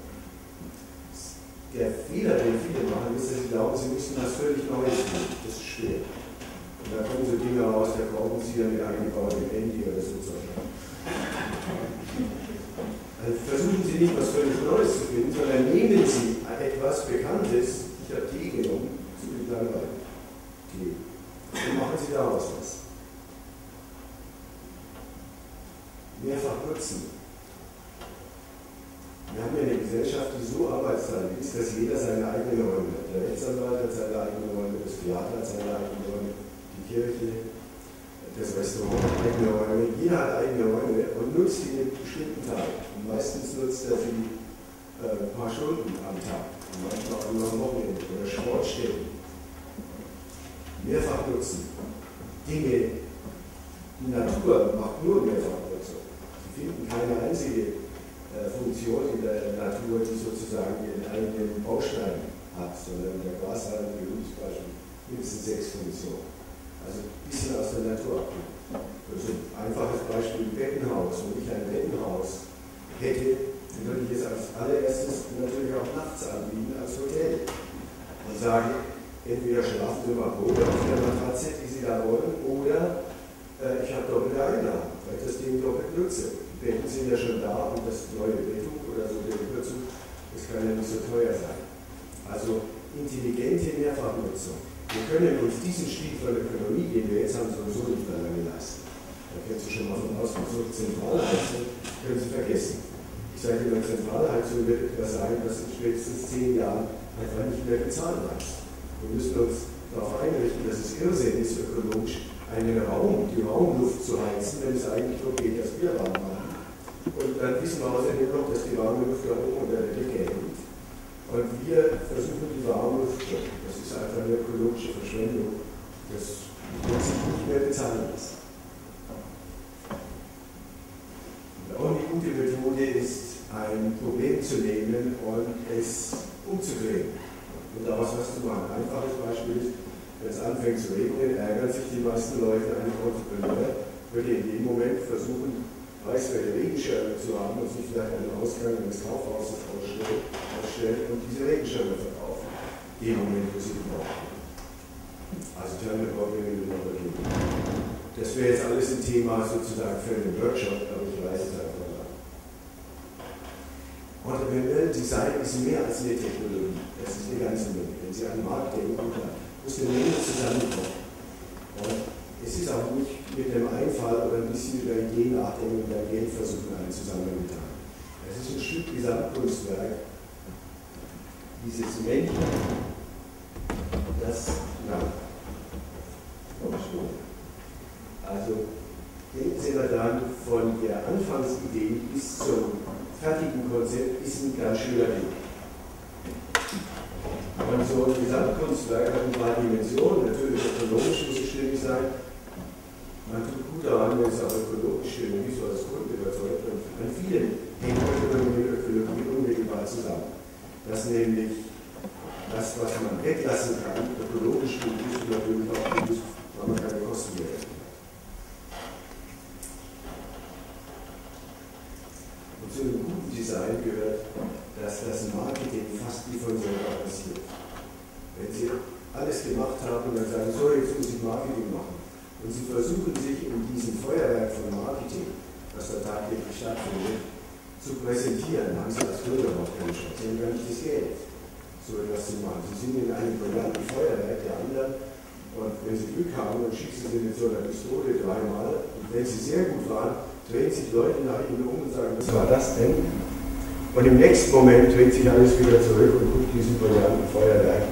Der Fehler, den viele machen, ist, dass sie glauben, sie müssen was völlig Neues tun. Das ist schwer. Und da kommen so Dinge raus, da kaufen sie dann mit eingebautem Handy oder so Also versuchen Sie nicht was völlig Neues zu finden, sondern nehmen Sie etwas Bekanntes, ich habe Tee genommen, zu viel langweilig. Tee. Und machen Sie daraus was. Mehrfach nutzen. Wir haben ja eine Gesellschaft, die so arbeitsteilig ist, dass jeder seine eigene Räume hat. Der Rechtsanwalt hat seine eigene Räume, das Theater hat seine eigene Kirche, das Restaurant eigene Räume, jeder hat eigene Räume und nutzt die in bestimmten Tag. Und meistens nutzt er sie äh, ein paar Stunden am Tag, und manchmal auch nur am Wochenende oder Sportstätten. Mehrfach nutzen. Dinge, die Natur macht nur Mehrfachnutzung. Sie finden keine einzige äh, Funktion in der Natur, die sozusagen ihren eigenen Baustein hat, sondern der Grashalm, zum Beispiel, mindestens sechs Funktionen. Also ein bisschen aus der Natur abgehen. Also ein einfaches Beispiel, Bettenhaus. Wenn ich ein Bettenhaus hätte, dann würde ich es als allererstes natürlich auch nachts anbieten als Hotel. Und sagen, entweder schlafen Sie mal Brot auf der Matratze, die Sie da wollen, oder äh, ich habe doppelte Einnahmen, weil ich das Ding doppelt nutze. Die Betten sind ja schon da und das neue Betttuch oder so der Überzug, das kann ja nicht so teuer sein. Also intelligente Mehrfachnutzung. Wir können uns diesen Stieg von Ökonomie, den wir jetzt haben, sowieso nicht mehr lange leisten. Da können Sie schon mal von ausgehen, so Zentralheizung können Sie vergessen. Ich sage immer, Zentralheizung wird etwas sein, was in spätestens zehn Jahren einfach nicht mehr bezahlbar ist. Wir müssen uns darauf einrichten, dass es Irrsinn ist, ökologisch einen Raum, die Raumluft zu heizen, wenn es eigentlich nur geht, dass wir warm machen. Und dann wissen wir außerdem noch, dass die warme Luft da oben unter der Decke hängt. Und wir versuchen die warme Luft zu ist einfach eine ökologische Verschwendung, das sich nicht mehr bezahlen lässt. Auch eine gute Methode ist, ein Problem zu nehmen und es umzudrehen und daraus was zu machen. Ein einfaches Beispiel ist, wenn es anfängt zu regnen, ärgern sich die meisten Leute, ein Entrepreneur würde in dem Moment versuchen, preiswerte Regenschirme zu haben und sich vielleicht einen Ausgang eines Kaufhauses ausstellen und diese Regenschirme verkaufen Moment, wo sie brauchen. Also Thermal Programming und Technologie. Das wäre jetzt alles ein Thema sozusagen für einen Workshop, aber ich weiß es einfach mal. Entrepreneurial Design ist mehr als eine Technologie. Das ist eine ganze Menge. Wenn Sie an den Markt denken, muss eine Menge zusammenkommen. Und es ist auch nicht mit einem Einfall oder ein bisschen über Ideen nachdenken dann Geld versuchen, einen zusammengetan. Es ist ein Stück Gesamtkunstwerk, dieses Menschen, das, na, also denken Sie mal dran, von der Anfangsidee bis zum fertigen Konzept ist ein ganz schöner Weg. Und so ein Gesamtkunstwerk hat ein paar Dimensionen, natürlich ökonomisch muss es stimmig sein. Man tut gut daran, wenn es auch ökologisch stimmig ist, weil das Grund überzeugt. Und an vielen hängt Ökonomie und Ökologie unmittelbar zusammen. Dass nämlich das, was man weglassen kann, ökologisch gut ist und natürlich auch gut ist, weil man keine Kosten mehr hat. Und zu einem guten Design gehört, dass das Marketing fast wie von selber passiert. Wenn Sie alles gemacht haben und dann sagen, so, jetzt muss ich Marketing machen. Und Sie versuchen sich in diesem Feuerwerk von Marketing, das da tagtäglich stattfindet, zu präsentieren, haben Sie als Gründer überhaupt keine Chance. Sie haben gar nicht das Geld so etwas zu machen. Sie sind in einem brillanten Feuerwerk der anderen und wenn Sie Glück haben, dann schießen Sie mit so einer Pistole dreimal und wenn Sie sehr gut waren, drehen sich Leute nach Ihnen um und sagen, was war das denn? Und im nächsten Moment dreht sich alles wieder zurück und guckt diesem brillanten Feuerwerk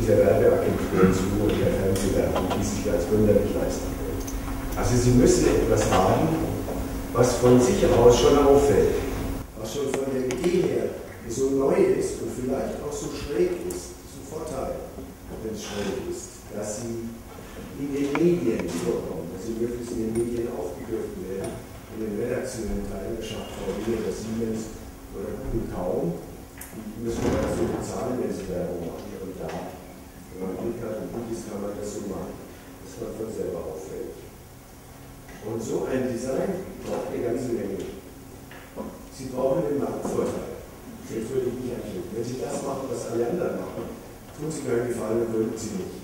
dieser Werbeagentur zu und der Fernsehwerbung, die sich als Gründer nicht leisten können. Also Sie müssen etwas haben, was von sich aus schon auffällt, was schon von der Idee her so neu ist und vielleicht auch so schräg ist, zum Vorteil, wenn es schräg ist, dass sie in den Medien vorkommen, dass sie möglichst in den Medien aufgegriffen werden, in den redaktionellen Teilen der Schacht VW oder Siemens oder Google kaum. Die müssen wir dafür bezahlen, wenn sie Werbung machen hier und da. Wenn man Glück hat und gut ist, kann man das so machen, dass man von selber auffällt. Und so ein Design braucht eine ganze Menge. Sie brauchen den Marktvorteil. Den würde ich nicht anklicken. Wenn Sie das machen, was alle anderen machen, tun Sie keinen Gefallen und würden Sie nicht.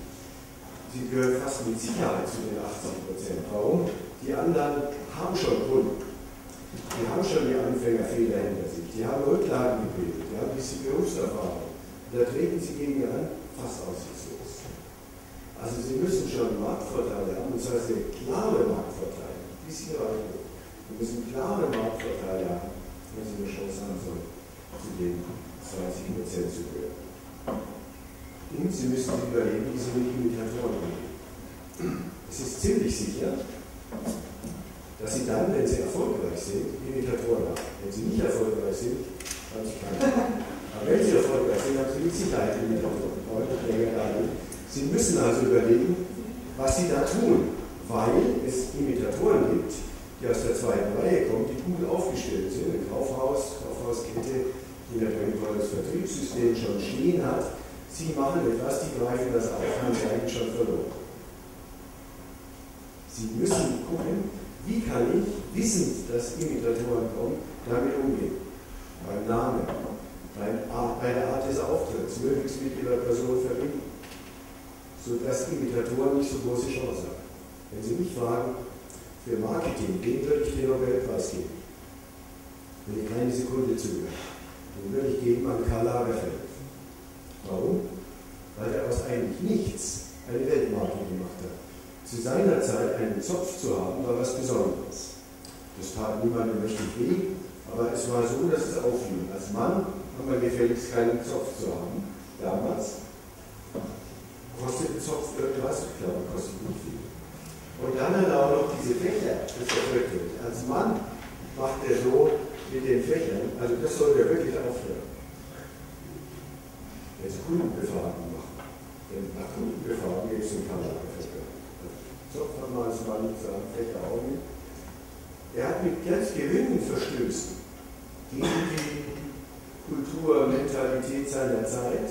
Sie gehören fast mit Sicherheit zu den 80 Prozent. Warum? Die anderen haben schon Kunden. Die haben schon die Anfängerfehler hinter sich. Die haben Rücklagen gebildet. Die haben ein bisschen Berufserfahrung. Da treten Sie gegen an, fast aussichtslos. Also Sie müssen schon Marktvorteile haben, und zwar sehr klare Marktvorteile. Bis hier rein. Sie müssen klare Marktvorteile haben, wenn Sie eine Chance haben sollen zu den 20 Prozent zu gehören. Und Sie müssen sich überlegen, wie Sie mit Imitatoren umgehen. Es ist ziemlich sicher, dass Sie dann, wenn Sie erfolgreich sind, Imitatoren haben. Wenn Sie nicht erfolgreich sind, haben Sie keine. Aber wenn Sie erfolgreich sind, haben Sie mit Sicherheit Imitatoren. Sie müssen also überlegen, was Sie da tun, weil es Imitatoren gibt, die aus der zweiten Reihe kommen, die gut aufgestellt sind, ein Kaufhaus, Kaufhauskette, die natürlich das Vertriebssystem schon stehen hat, sie machen etwas, die greifen das auf, haben sie eigentlich schon verloren. Sie müssen gucken, wie kann ich, wissend, dass Imitatoren kommen, damit umgehen. Beim Namen, bei der Art des Auftritts, möglichst mit ihrer Person verbinden, sodass Imitatoren nicht so große Chance haben. Wenn Sie mich fragen, für Marketing, dem würde ich den Nobelpreis geben. Will ich keine Sekunde zögern. Den würde ich geben an Karl Lagerfeld. Warum? Weil er aus eigentlich nichts eine Weltmarke gemacht hat. Zu seiner Zeit einen Zopf zu haben, war was Besonderes. Das tat niemandem richtig weh, aber es war so, dass es auffiel. Als Mann haben wir gefälligst keinen Zopf zu haben. Damals kostet ein Zopf irgendwas, ich glaube, kostet nicht viel. Und dann hat er auch noch diese Fächer, das ist ja Als Mann macht er so, mit den Fächern, also das soll ja wirklich aufhören. Jetzt Kundenbefragen machen. Denn nach Kundenbefragen geht es um Kamerafächer. Zopfermanns Mann sagt Fächer auch nicht. Er hat mit ganz geringen Verstößen gegen die Kultur, Mentalität seiner Zeit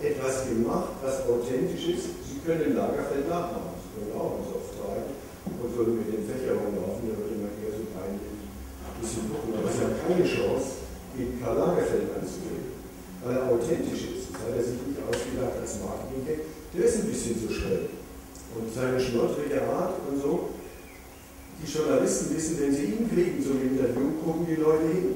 etwas gemacht, was authentisch ist. Sie können Lagerfeld nachmachen. Sie können auch einen Soft tragen und würden mit den Fächern rumlaufen, der würde immer eher so peinlich gucken, aber sie haben keine Chance, gegen Karl Lagerfeld anzugehen, weil er authentisch ist, weil er sich nicht ausgedacht als Marketing der ist ein bisschen zu schräg. Und seine schnottrige Art und so, die Journalisten wissen, wenn sie ihn kriegen zum Interview, gucken die Leute hin.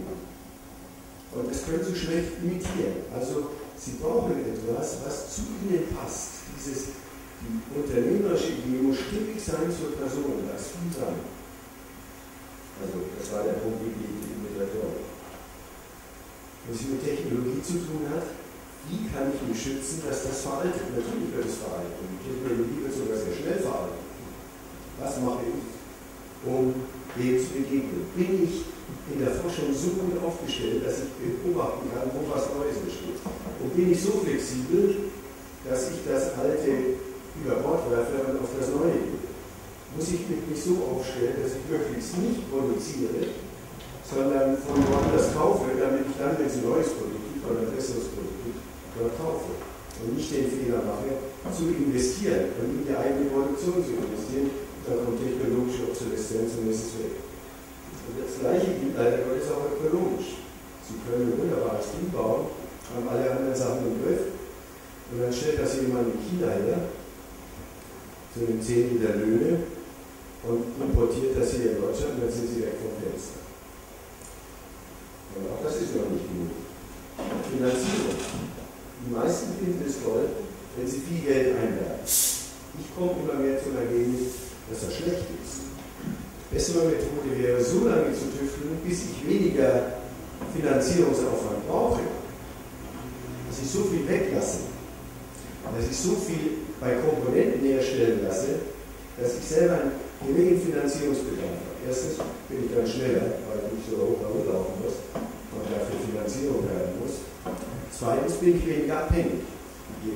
Und das können sie schlecht imitieren. Also sie brauchen etwas, was zu ihnen passt. Dieses, die unternehmerische Idee muss stimmig sein zur Person, das sein. Also das war der Punkt, wie die Imitation. Was mit Technologie zu tun hat, wie kann ich natürlich schützen, dass das veraltet. Natürlich wird es veralten. Die Technologie wird sogar sehr schnell veralten. Was mache ich, um dem zu begegnen? Bin ich in der Forschung so gut aufgestellt, dass ich beobachten kann, wo was Neues entsteht? Und bin ich so flexibel, dass ich das Alte über Bord werfe und auf das Neue gehe? Muss ich mich so aufstellen, dass ich möglichst nicht produziere, sondern von woanders kaufe, damit ich dann, wenn es ein neues Produkt gibt oder ein besseres Produkt gibt, dort kaufe. Und nicht den Fehler mache, zu investieren und in die eigene Produktion zu investieren, dann kommt technologische Obsoleszenz und ist es weg. Und das Gleiche gilt leider Gottes auch ökonomisch. Sie können ein wunderbares Ding bauen, haben alle anderen Sachen im Griff und dann stellt das jemand in China her, zu einem Zehntel der Löhne und importiert das hier in Deutschland dann sind sie weg vom Fenster. Und auch das ist noch nicht genug. Finanzierung. Die meisten finden es toll, wenn sie viel Geld einwerfen. Ich komme immer mehr zu einer Ergebnis, dass das schlecht ist. Bessere Methode wäre, so lange zu tüfteln, bis ich weniger Finanzierungsaufwand brauche, dass ich so viel weglasse, dass ich so viel bei Komponenten herstellen lasse, dass ich selber einen geringen Finanzierungsbedarf. Erstens bin ich dann schneller, weil ich nicht so hoch herumlaufen muss und dafür Finanzierung werden muss. Zweitens bin ich weniger abhängig. Je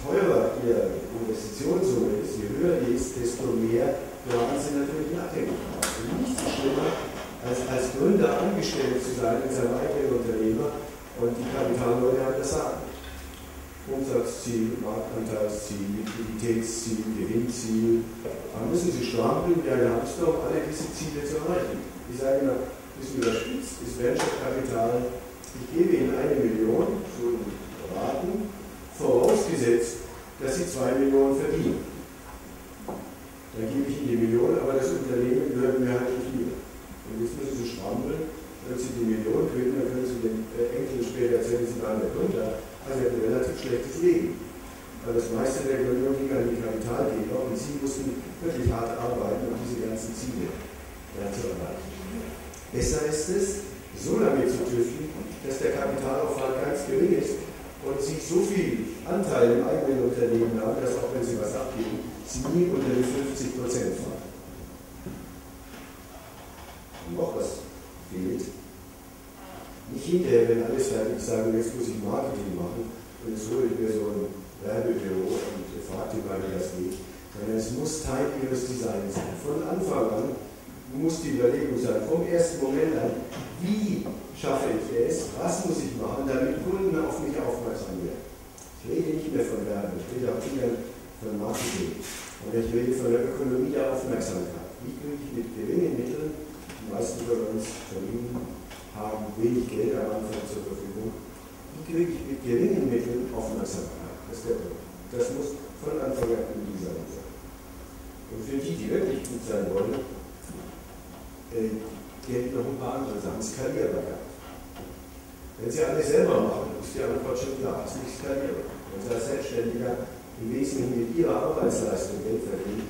teurer Ihre Investitionssumme ist, je höher die ist, desto mehr geraten Sie natürlich in Abhängigkeit. Nichts ist schlimmer, als als Gründer angestellt zu sein in seinem eigenen Unternehmer und die Kapitalleute haben das Sagen. Umsatzziel, Marktanteilsziel, Liquiditätsziel, Gewinnziel. Da müssen Sie strampeln, ja, wir haben es doch, alle diese Ziele zu erreichen. Ich sage immer, ist überspitzt, ist Venture-Kapital. Ich gebe Ihnen eine Million, so Raten, vorausgesetzt, dass Sie zwei Millionen verdienen. Dann gebe ich Ihnen die Million, aber das Unternehmen gehört mehrheitlich mir. Und jetzt müssen Sie strampeln, wenn Sie die Million kriegen, dann können Sie den Enkeln später erzählen, Sie waren der Gründer also ein relativ schlechtes Leben. Weil das meiste der Gründung ging an die Kapitalgeber und sie mussten wirklich hart arbeiten, um diese ganzen Ziele zu erreichen. Besser ist es, so lange zu tüfteln, dass der Kapitalaufwand ganz gering ist und sie so viel Anteil im eigenen Unternehmen haben, dass auch wenn sie was abgeben, sie nie unter den 50 Prozent fahren. Und noch was fehlt, nicht hinterher, wenn ist, sagen, jetzt muss ich Marketing machen und jetzt hole ich mir so ein Werbebüro und frage mal, wie das geht. Sondern es muss Teil ihres Designs sein. Von Anfang an muss die Überlegung sein, vom ersten Moment an, wie schaffe ich es, was muss ich machen, damit Kunden auf mich aufmerksam werden. Ich rede nicht mehr von Werbung, ich rede auch wieder von Marketing. Und ich rede von der Ökonomie der Aufmerksamkeit. Wie kriege ich mit geringen Mitteln, die meisten von uns verdienen, haben wenig Geld am Anfang zur Verfügung. Wie kriege ich mit geringen Mitteln Aufmerksamkeit? Das ist der Punkt. Das muss von Anfang an Design sein. Und für die, die wirklich gut sein wollen, äh, gelten noch ein paar andere Sachen. Skalierbarkeit. Wenn Sie alles selber machen, ist die Antwort schon klar, es ist nicht skalierbar. Wenn Sie als Selbstständiger im Wesentlichen mit Ihrer Arbeitsleistung Geld verdienen,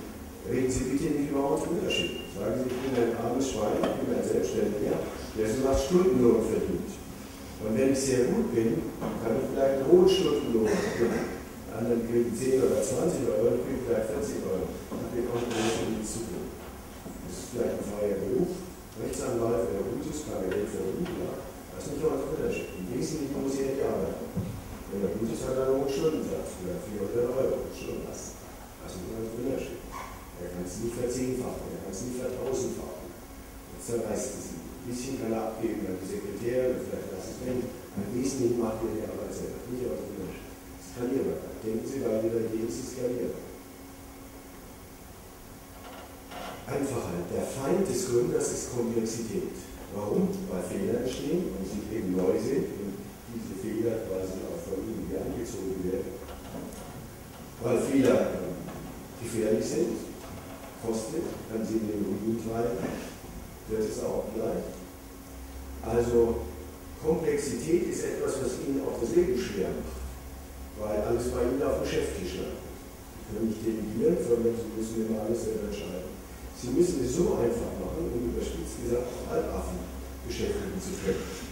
reden Sie bitte nicht über Entrepreneurship. Sagen Sie, ich bin ein armes Schwein, ich bin ein Selbstständiger, der so nach Stundenlohn verdient. Und wenn ich sehr gut bin, kann ich vielleicht einen hohen Stundenlohn verdienen. Andere kriegen 10 oder 20 Euro, ich kriege vielleicht 40 Euro. Dann bin ich auch in die Zukunft. Das ist vielleicht ein freier Beruf. Rechtsanwalt, wer gut ist, kann er Geld verdienen. Ja. Das ist nicht Entrepreneurship. Im Wesentlichen muss er nicht arbeiten. Wenn er gut ist, hat er einen hohen Stundensatz, vielleicht 400 Euro Stundensatz. Das ist ein Entrepreneurship. Er kann es nicht verzehnfachen, er kann es nicht vertausendfachen. Jetzt zerreißt es ihn bisschen kann er abgeben an die Sekretärin, vielleicht Assistenten. Im Wesentlichen macht ihr die Arbeit selber, nicht automatisch. Skalierbarkeit. Denken Sie bei jeder Idee ist skalierbar. Einfachheit. Der Feind des Gründers ist Komplexität. Warum? Weil Fehler entstehen und sie eben neu sind und diese Fehler quasi auch von ihnen wieder angezogen werden. Weil Fehler gefährlich sind, kostet, sie in den Ruin treiben, wird es auch gleich. Also Komplexität ist etwas, was Ihnen auch das Leben schwer macht, weil alles bei Ihnen auf dem Cheftisch landet. Sie können nicht delegieren, sondern Sie müssen immer alles selber entscheiden. Sie müssen es so einfach machen, um überspitzt gesagt Halbaffen beschäftigen zu können.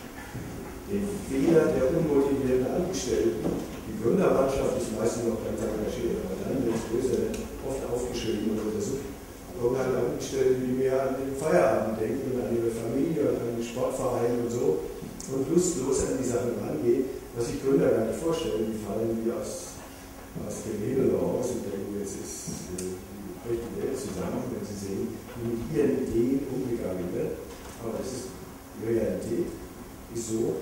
Den Fehler der unmotivierten Angestellten Die Gründermannschaft ist meistens noch ganz engagiert, aber dann wird es größer, oft aufgeschrieben oder so. Halt Angestellte, die mehr an den Feierabend denken und an ihre Familie und an den Sportverein und so und lustlos an die Sachen rangehen, was sich Gründer gar nicht vorstellen. Die fallen wie aus, aus dem Himmel raus und denken, jetzt ist äh, die Welt zusammen, wenn sie sehen, wie mit ihren Ideen umgegangen wird. Aber das ist die Realität, ist so,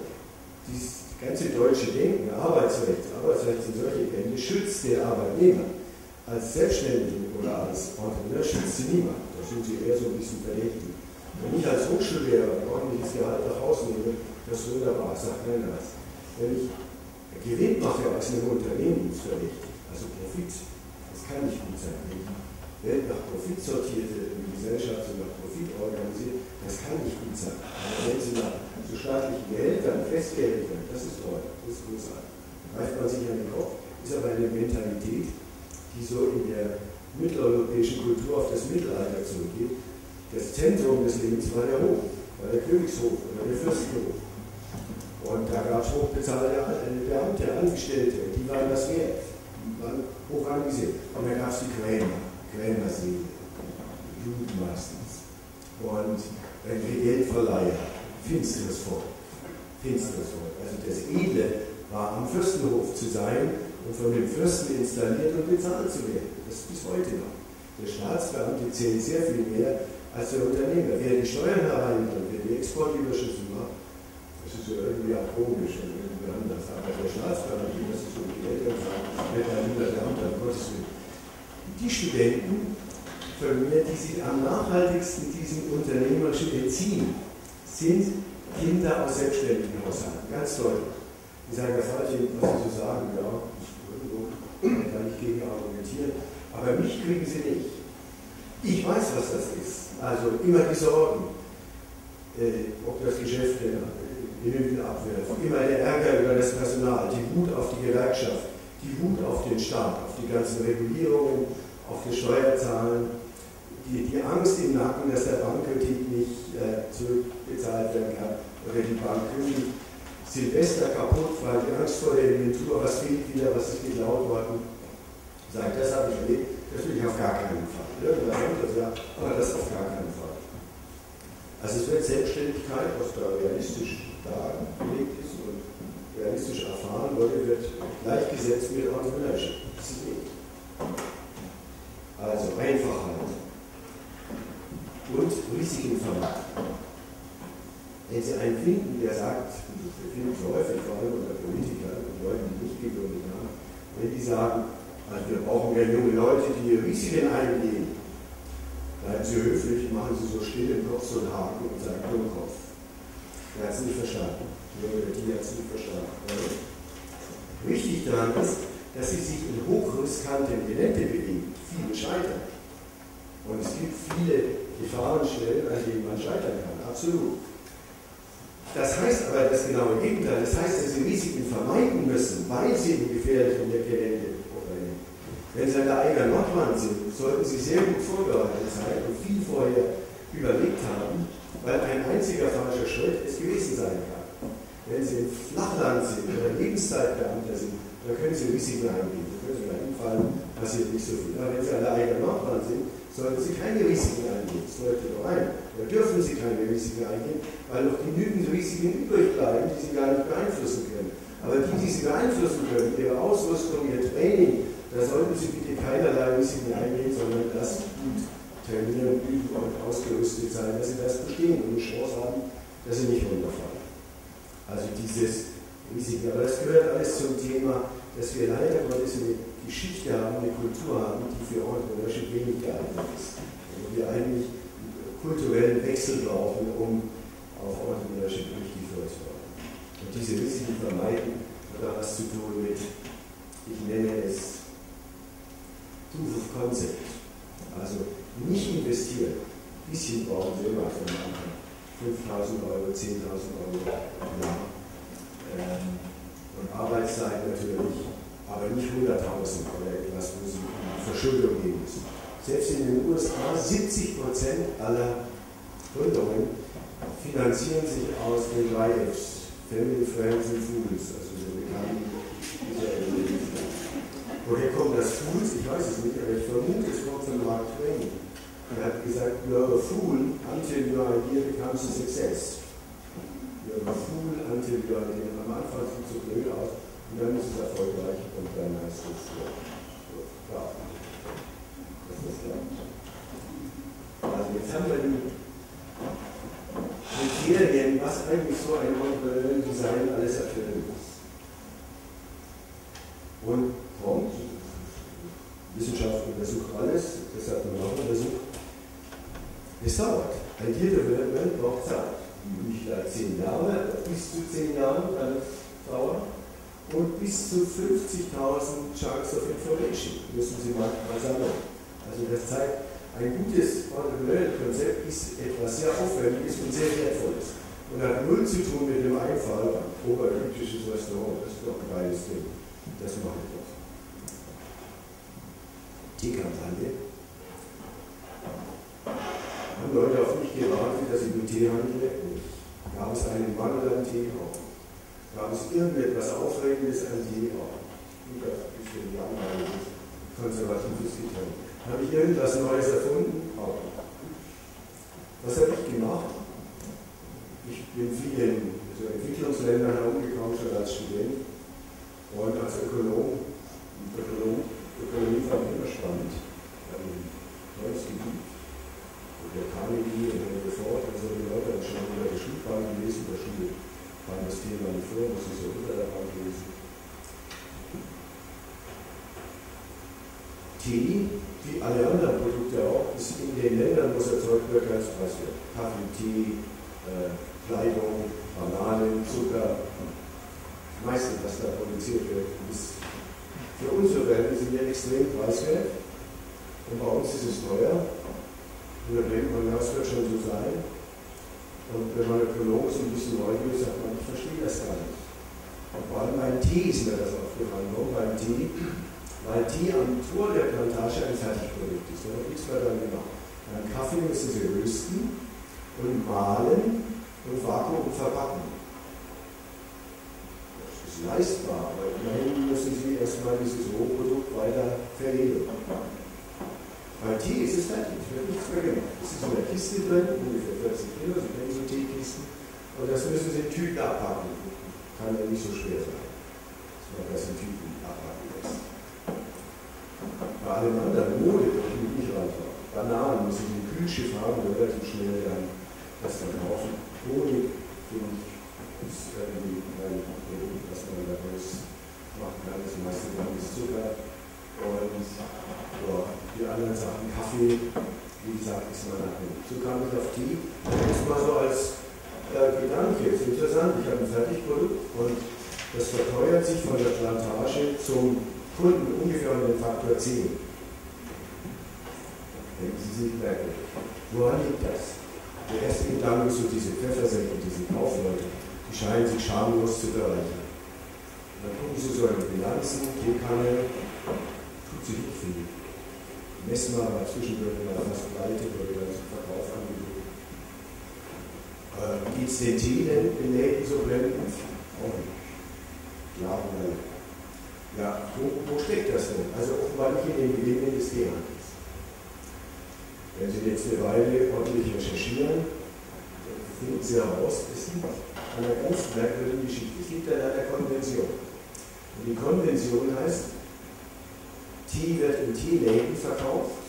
dieses ganze deutsche Denken, Arbeitsrecht, Arbeitsrecht sind solche Ende, schützt den Arbeitnehmer als Selbstständigen oder als Entrepreneur schützt sie niemand. Da sind sie eher so ein bisschen verdächtig. Wenn ich als Hochschullehrer ein ordentliches Gehalt nach Hause nehme, das ist wunderbar, sagt keiner was. Wenn ich Gewinn mache aus einem Unternehmen, ist verdächtig, also Profit, das kann nicht gut sein. Wenn ich Welt nach Profit sortierte Gesellschaft so nach Profit organisiert, das kann nicht gut sein. Aber wenn sie nach so staatlichen Gehältern festgelten, das ist toll, das ist großartig. Greift man sich an den Kopf, ist aber eine Mentalität, die so in der mitteleuropäischen Kultur auf das Mittelalter zurückgeht. Das Zentrum des Lebens war der Hof, war der Königshof oder der Fürstenhof. Und da gab es hochbezahlte Beamte, Angestellte, die waren das wert, die waren hoch angesehen. Und da gab es die Krämer, Krämerseele, Juden meistens. Und ein Geldverleiher, finsteres Volk, finsteres Volk. Also das Edle war am Fürstenhof zu sein und von dem Fürsten installiert und bezahlt zu werden. Das ist bis heute noch. Der Staatsbeamte zählt sehr viel mehr als der Unternehmer. Wer die Steuern hereinbringt, wer die Exportüberschüsse macht, das ist ja irgendwie auch komisch und irgendwie anders. Aber der Staatsbeamte, das ist so die Eltern sagen, wird ein lieber Beamter, um Gottes Willen. Die Studenten von mir, die sich am nachhaltigsten diesem Unternehmerischen entziehen, sind Kinder aus selbstständigen Haushalten. Ganz deutlich. Die sagen, das halte ich, was Sie so sagen, ja, gegen argumentieren, aber mich kriegen sie nicht. Ich weiß, was das ist. Also immer die Sorgen, äh, ob das Geschäft in den abwirft, immer der Ärger über das Personal, die Wut auf die Gewerkschaft, die Wut auf den Staat, auf die ganzen Regulierungen, auf die Steuerzahlen, die, die Angst im Nacken, dass der Bankkredit nicht äh, zurückbezahlt werden kann oder die Bank kündigt Silvester kaputt, weil die Angst vor der Inventur, was fehlt wieder, was ist geklaut worden. Sagt, das habe ich erlebt, das will ich auf gar keinen Fall. Irgendwer das ja, aber das auf gar keinen Fall. Also es wird Selbstständigkeit, was da realistisch dargelegt ist und realistisch erfahren wurde, wird gleichgesetzt mit Entrepreneurship. Das ist nicht. Also Einfachheit und Risiken vermeiden. Wenn Sie einen finden, der sagt, finden es häufig, vor allem unter Politikern und Leuten, die nicht gegründet haben, wenn die sagen, also wir brauchen ja junge Leute, die Risiken eingehen, bleiben Sie höflich, machen Sie so still im Kopf so einen Haken und sagen Dummkopf. Der hat es nicht verstanden. Die hat es nicht verstanden. Wichtig daran ist, dass sie sich in hochriskanten Gelände bewegen. Viele scheitern. Und es gibt viele Gefahrenstellen, an denen man scheitern kann. Absolut. Das heißt aber das genaue Gegenteil. Das heißt, dass Sie Risiken vermeiden müssen, weil Sie in gefährdeten Gelände. Wenn Sie an der eigenen Nordwand sind, sollten Sie sehr gut vorbereitet sein und viel vorher überlegt haben, weil ein einziger falscher Schritt es gewesen sein kann. Wenn Sie im Flachland sind oder Lebenszeitbeamter sind, dann können Sie Risiken eingehen. Da können Sie mal hinfallen, passiert nicht so viel. Aber wenn Sie an der eigenen Nordwand sind, sollten Sie keine Risiken eingehen. Das leuchtet doch ein. Da dürfen Sie keine Risiken eingehen, weil noch genügend Risiken übrig bleiben, die Sie gar nicht beeinflussen können. Aber die, die Sie beeinflussen können, Ihre Ausrüstung, Ihr Training, da sollten Sie bitte keinerlei Risiken eingehen, sondern das gut trainieren, üben und ausgerüstet sein, dass Sie das bestehen und eine Chance haben, dass Sie nicht runterfallen. Also dieses Risiken. Aber das gehört alles zum Thema, dass wir leider Gottes eine Geschichte haben, eine Kultur haben, die für Entrepreneurship wenig geeignet ist. Und wir eigentlich kulturellen Wechsel brauchen, um auf Entrepreneurship richtig vorzubauen. Und diese Risiken vermeiden hat was zu tun mit, ich nenne es Proof of Concept. Also nicht investieren. Ein bisschen brauchen Sie immer von Anfang. 5.000 Euro, 10.000 Euro im Jahr. Ähm, und Arbeitszeit natürlich aber nicht 100.000 oder etwas, wo sie Verschuldung geben müssen. Selbst in den USA 70% aller Gründungen finanzieren sich aus den drei Fs. Family, Friends and Fools, also so bekannt, diese Woher kommt das Fools? Ich weiß es nicht, aber ich vermute, es kommt von Mark Twain. Er hat gesagt, you're a fool until your idea becomes a success. You're a fool until your idea. Am Anfang sieht es so blöd aus und dann ist es erfolgreich und dann heißt es so. Ja. Das ist klar. Also jetzt haben wir die Kriterien, was eigentlich so ein Design alles erfüllen muss. Und kommt, Wissenschaft untersucht alles, das hat man auch untersucht. Es dauert. Idea Development braucht Zeit. Nicht gleich zehn Jahre, bis zu zehn Jahren kann es dauern. Und bis zu 50.000 Chunks of Information müssen Sie manchmal sammeln. Also das zeigt, ein gutes Konzept ist etwas sehr Aufwendiges und sehr Wertvolles. Und hat null zu tun mit dem Einfall, oberägyptisches Restaurant, das ist doch ein geiles Ding. Das mache ich doch. Teekampagne. Haben Leute auf mich gewartet, dass ich mit Tee handle? Gab es einen Mangel an Tee? Gab es irgendetwas Aufregendes an Tee? Bisschen langweiliges, konservatives Getränk. Habe ich irgendwas Neues erfunden? Auch. Was habe ich gemacht? Ich bin vielen so Entwicklungsländern herumgekommen, schon als Student und als Ökonom. Ökonom Ökonomie fand ich immer spannend. Ein neues Gebiet. Und der Carnegie und Henry Ford und so die Leute haben schon über die Schulbahn gelesen, der Schule kam das Thema nicht vor, muss ich so unter der Bank lesen. Tee, wie alle anderen Produkte auch, ist in den Ländern, wo es erzeugt wird, ganz preiswert. Kaffee, Tee, äh, Kleidung, Bananen, Zucker, meistens, was da produziert wird, ist für unsere sind wir extrem preiswert und bei uns ist es teuer. Und da denkt man, das wird schon so sein. Und wenn man Ökonom ist ein bisschen neugierig sagt man, ich verstehe das gar nicht. Und vor allem beim Tee ist mir das aufgefallen. Warum beim Tee? Weil Tee am Tor der Plantage ein Fertigprodukt ist. Da nichts mehr dann gemacht. Beim Kaffee müssen sie rösten und mahlen und Vakuum verpacken ist leistbar, aber immerhin müssen Sie erstmal dieses Rohprodukt weiter verleben. Bei Tee ist es fertig, es wird nichts mehr gemacht. Es ist in der Kiste drin, ungefähr 40 Kilo, Sie kennen so Teekisten, und das müssen Sie in Tüten abpacken. Kann ja nicht so schwer sein, dass man das in Tüten abpacken lässt. Bei allem anderen Mode durch nicht weiter. Bananen müssen Sie im Kühlschiff haben, relativ schnell dann das verkaufen. Honig, finde ich, ist irgendwie ein Produkt, was man daraus machen kann. Das meiste dann ist Zucker und ja, die anderen Sachen, Kaffee, wie gesagt, ist man abhängig. So kam ich auf die. Das mal so als äh, Gedanke, ist interessant. Ich habe ein Fertigprodukt und das verteuert sich von der Plantage zum Kunden ungefähr um den Faktor 10. Denken Sie sich merken. Woran liegt das? Der erste Gedanke ist so diese Pfeffersäcke, diese Kaufleute die scheinen sich schamlos zu bereichern. dann gucken Sie so in die Bilanzen, Teekanne, tut sich nicht viel. Messmer war zwischendurch mal fast pleite, wurde dann zum Verkauf angeboten. Äh, Tee denn in so blendend? Auch nicht. Jahrelang. Ja, wo, wo steckt das denn? Also offenbar nicht in den Gewinnen des Teehandels. Wenn Sie jetzt eine Weile ordentlich recherchieren, dann finden Sie heraus, es liegt einer ganz merkwürdigen Geschichte. Es liegt an einer Konvention. Und die Konvention heißt, Tee wird in Teeläden verkauft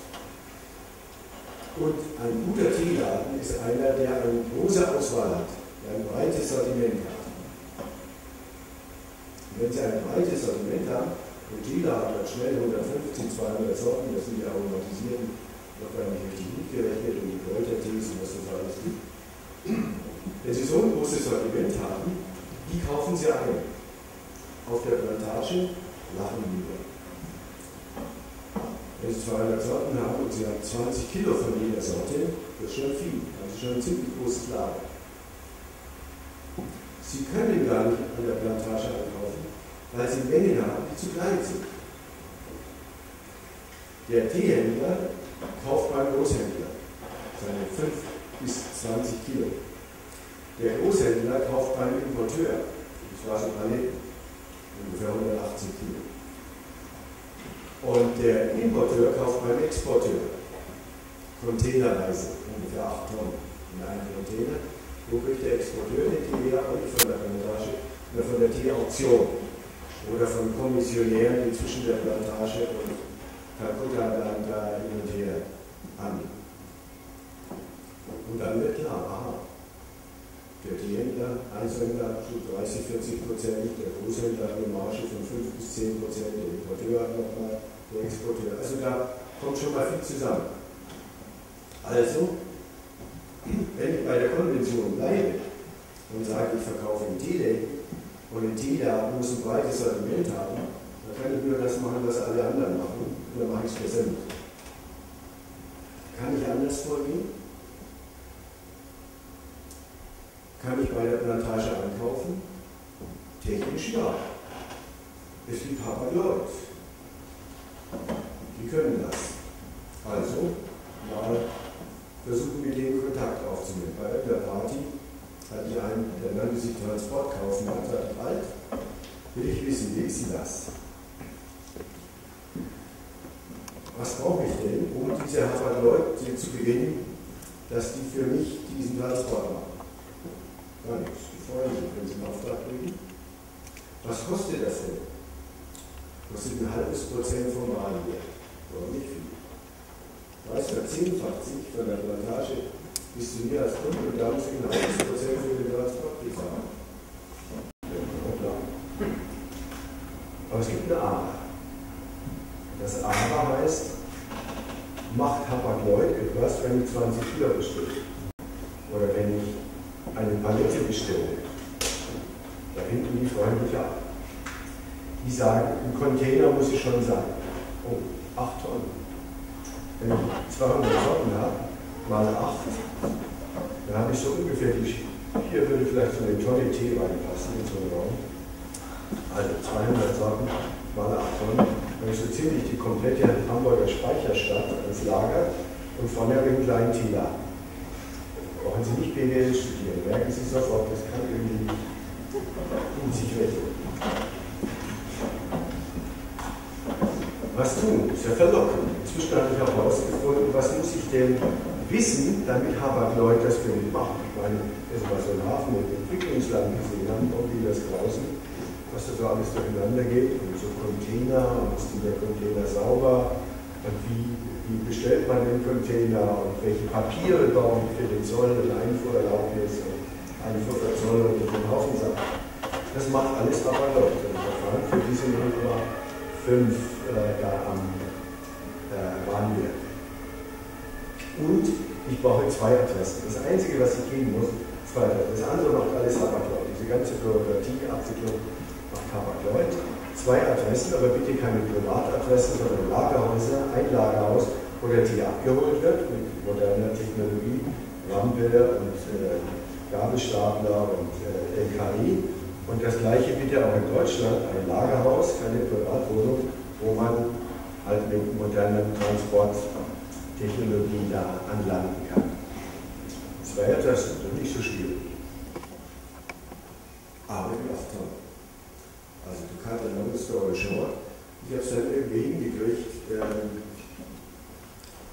und ein guter Teeladen ist einer, der eine große Auswahl hat, der ein breites Sortiment hat. Und wenn Sie ein breites Sortiment haben, und Teeladen hat schnell 150, 200 Sorten, das sind die aromatisierten, noch gar nicht richtig mitgerechnet und die Kräutertees und was das alles gibt. Wenn Sie so ein großes Sortiment haben, wie kaufen Sie ein? Auf der Plantage lachen lieber. Wenn Sie 200 Sorten haben und Sie haben 20 Kilo von jeder Sorte, das ist schon viel. Haben Sie schon ein ziemlich großes Lager. Sie können gar nicht an der Plantage einkaufen, weil Sie Mengen haben, die zu klein sind. Der Teehändler kauft beim Großhändler seine 5 bis 20 Kilo. Der Großhändler kauft beim Importeur, das war so Planeten, ungefähr 180 Kilo. Und der Importeur kauft beim Exporteur. Containerweise, ungefähr 8 Tonnen in einem Container. Wo kriegt der Exporteur den Tee her? Und von der Plantage, sondern von der Teeauktion. Oder von Kommissionären, die zwischen der Plantage und Kalkutta dann da hin und her handeln. Und dann wird klar, aha, der Teehändler, Einzelhändler tut 30, 40 Prozent, der Großhändler hat eine Marge von 5 bis 10 Prozent, der Importeur nochmal, der Exporteur. Also da kommt schon mal viel zusammen. Also, wenn ich bei der Konvention bleibe und sage, ich verkaufe einen Tee und ein Tee, der muss ein breites Sortiment haben, dann kann ich nur das machen, was alle anderen machen. Und dann mache ich es für Kann ich anders vorgehen? Kann ich bei der Plantage einkaufen? Technisch ja. Es gibt Leute, Die können das. Also mal versuchen wir den Kontakt aufzunehmen. Bei der Party hatte ich einen, der nannte sich Transport kaufen, hat gesagt, alt, will ich wissen, wie ist das? Was brauche ich denn, um diese Leute zu gewinnen, dass die für mich diesen Transport machen? Gar nichts. Die freuen wenn Sie einen Auftrag kriegen. Was kostet das denn? Kostet ein halbes Prozent vom Warenwert. Aber nicht viel. Weiß verzehnfacht sich von der Plantage bis zu mir als Kunde und da muss ich ein halbes Prozent für den Transport bezahlen. Aber es gibt eine Aber. Das Aber heißt, macht Hapag-Lloyd etwas, wenn ich 20 Kilo bestelle. Eine Palette bestelle, da hinten die freundlich ab. Die sagen, ein Container muss ich schon sein. Oh, 8 Tonnen. Wenn ich 200 Sorten habe, mal 8, dann habe ich so ungefähr die, hier würde vielleicht so eine Tonne Tee reinpassen in so einen Raum. Also 200 Sorten mal 8 Tonnen. Dann ist so ziemlich die komplette Hamburger Speicherstadt als Lager und vorne habe ich einen kleinen Teeladen brauchen Sie nicht BWL studieren, merken Sie sofort, das kann irgendwie in sich rechnen. Was tun? Ist ja verlockend. Inzwischen habe ich auch herausgefunden, was muss ich denn wissen, damit Harvard Leute das für mich machen. Ich meine, das war so ein Hafen im Entwicklungsland gesehen haben, wie das draußen, was da so alles durcheinander geht, und so Container, und ist der Container sauber, und wie wie bestellt man den Container und welche Papiere brauche ich für den Zoll und Einfuhrerlaubnis und Einfuhrverzollung und den Haufen Sachen. Das macht alles aber Leute. Für diese 0,5 äh, da am äh. Und ich brauche zwei Adressen. Das Einzige, was ich geben muss, zwei Adressen. Das andere macht alles Tabakleut. Diese ganze Bürokratie, Abwicklung macht Tabakleut zwei Adressen, aber bitte keine Privatadressen, sondern Lagerhäuser, ein Lagerhaus, wo der Tee abgeholt wird mit moderner Technologie, Rampe und äh, Gabelstapler und äh, LKI. Und das gleiche bitte auch in Deutschland, ein Lagerhaus, keine Privatwohnung, wo man halt mit moderner Transporttechnologie da anlanden kann. Zwei Adressen, das ist nicht so schwierig. Aber gemacht haben. Also to cut a long story short, ich habe es dann irgendwie hingekriegt, ähm,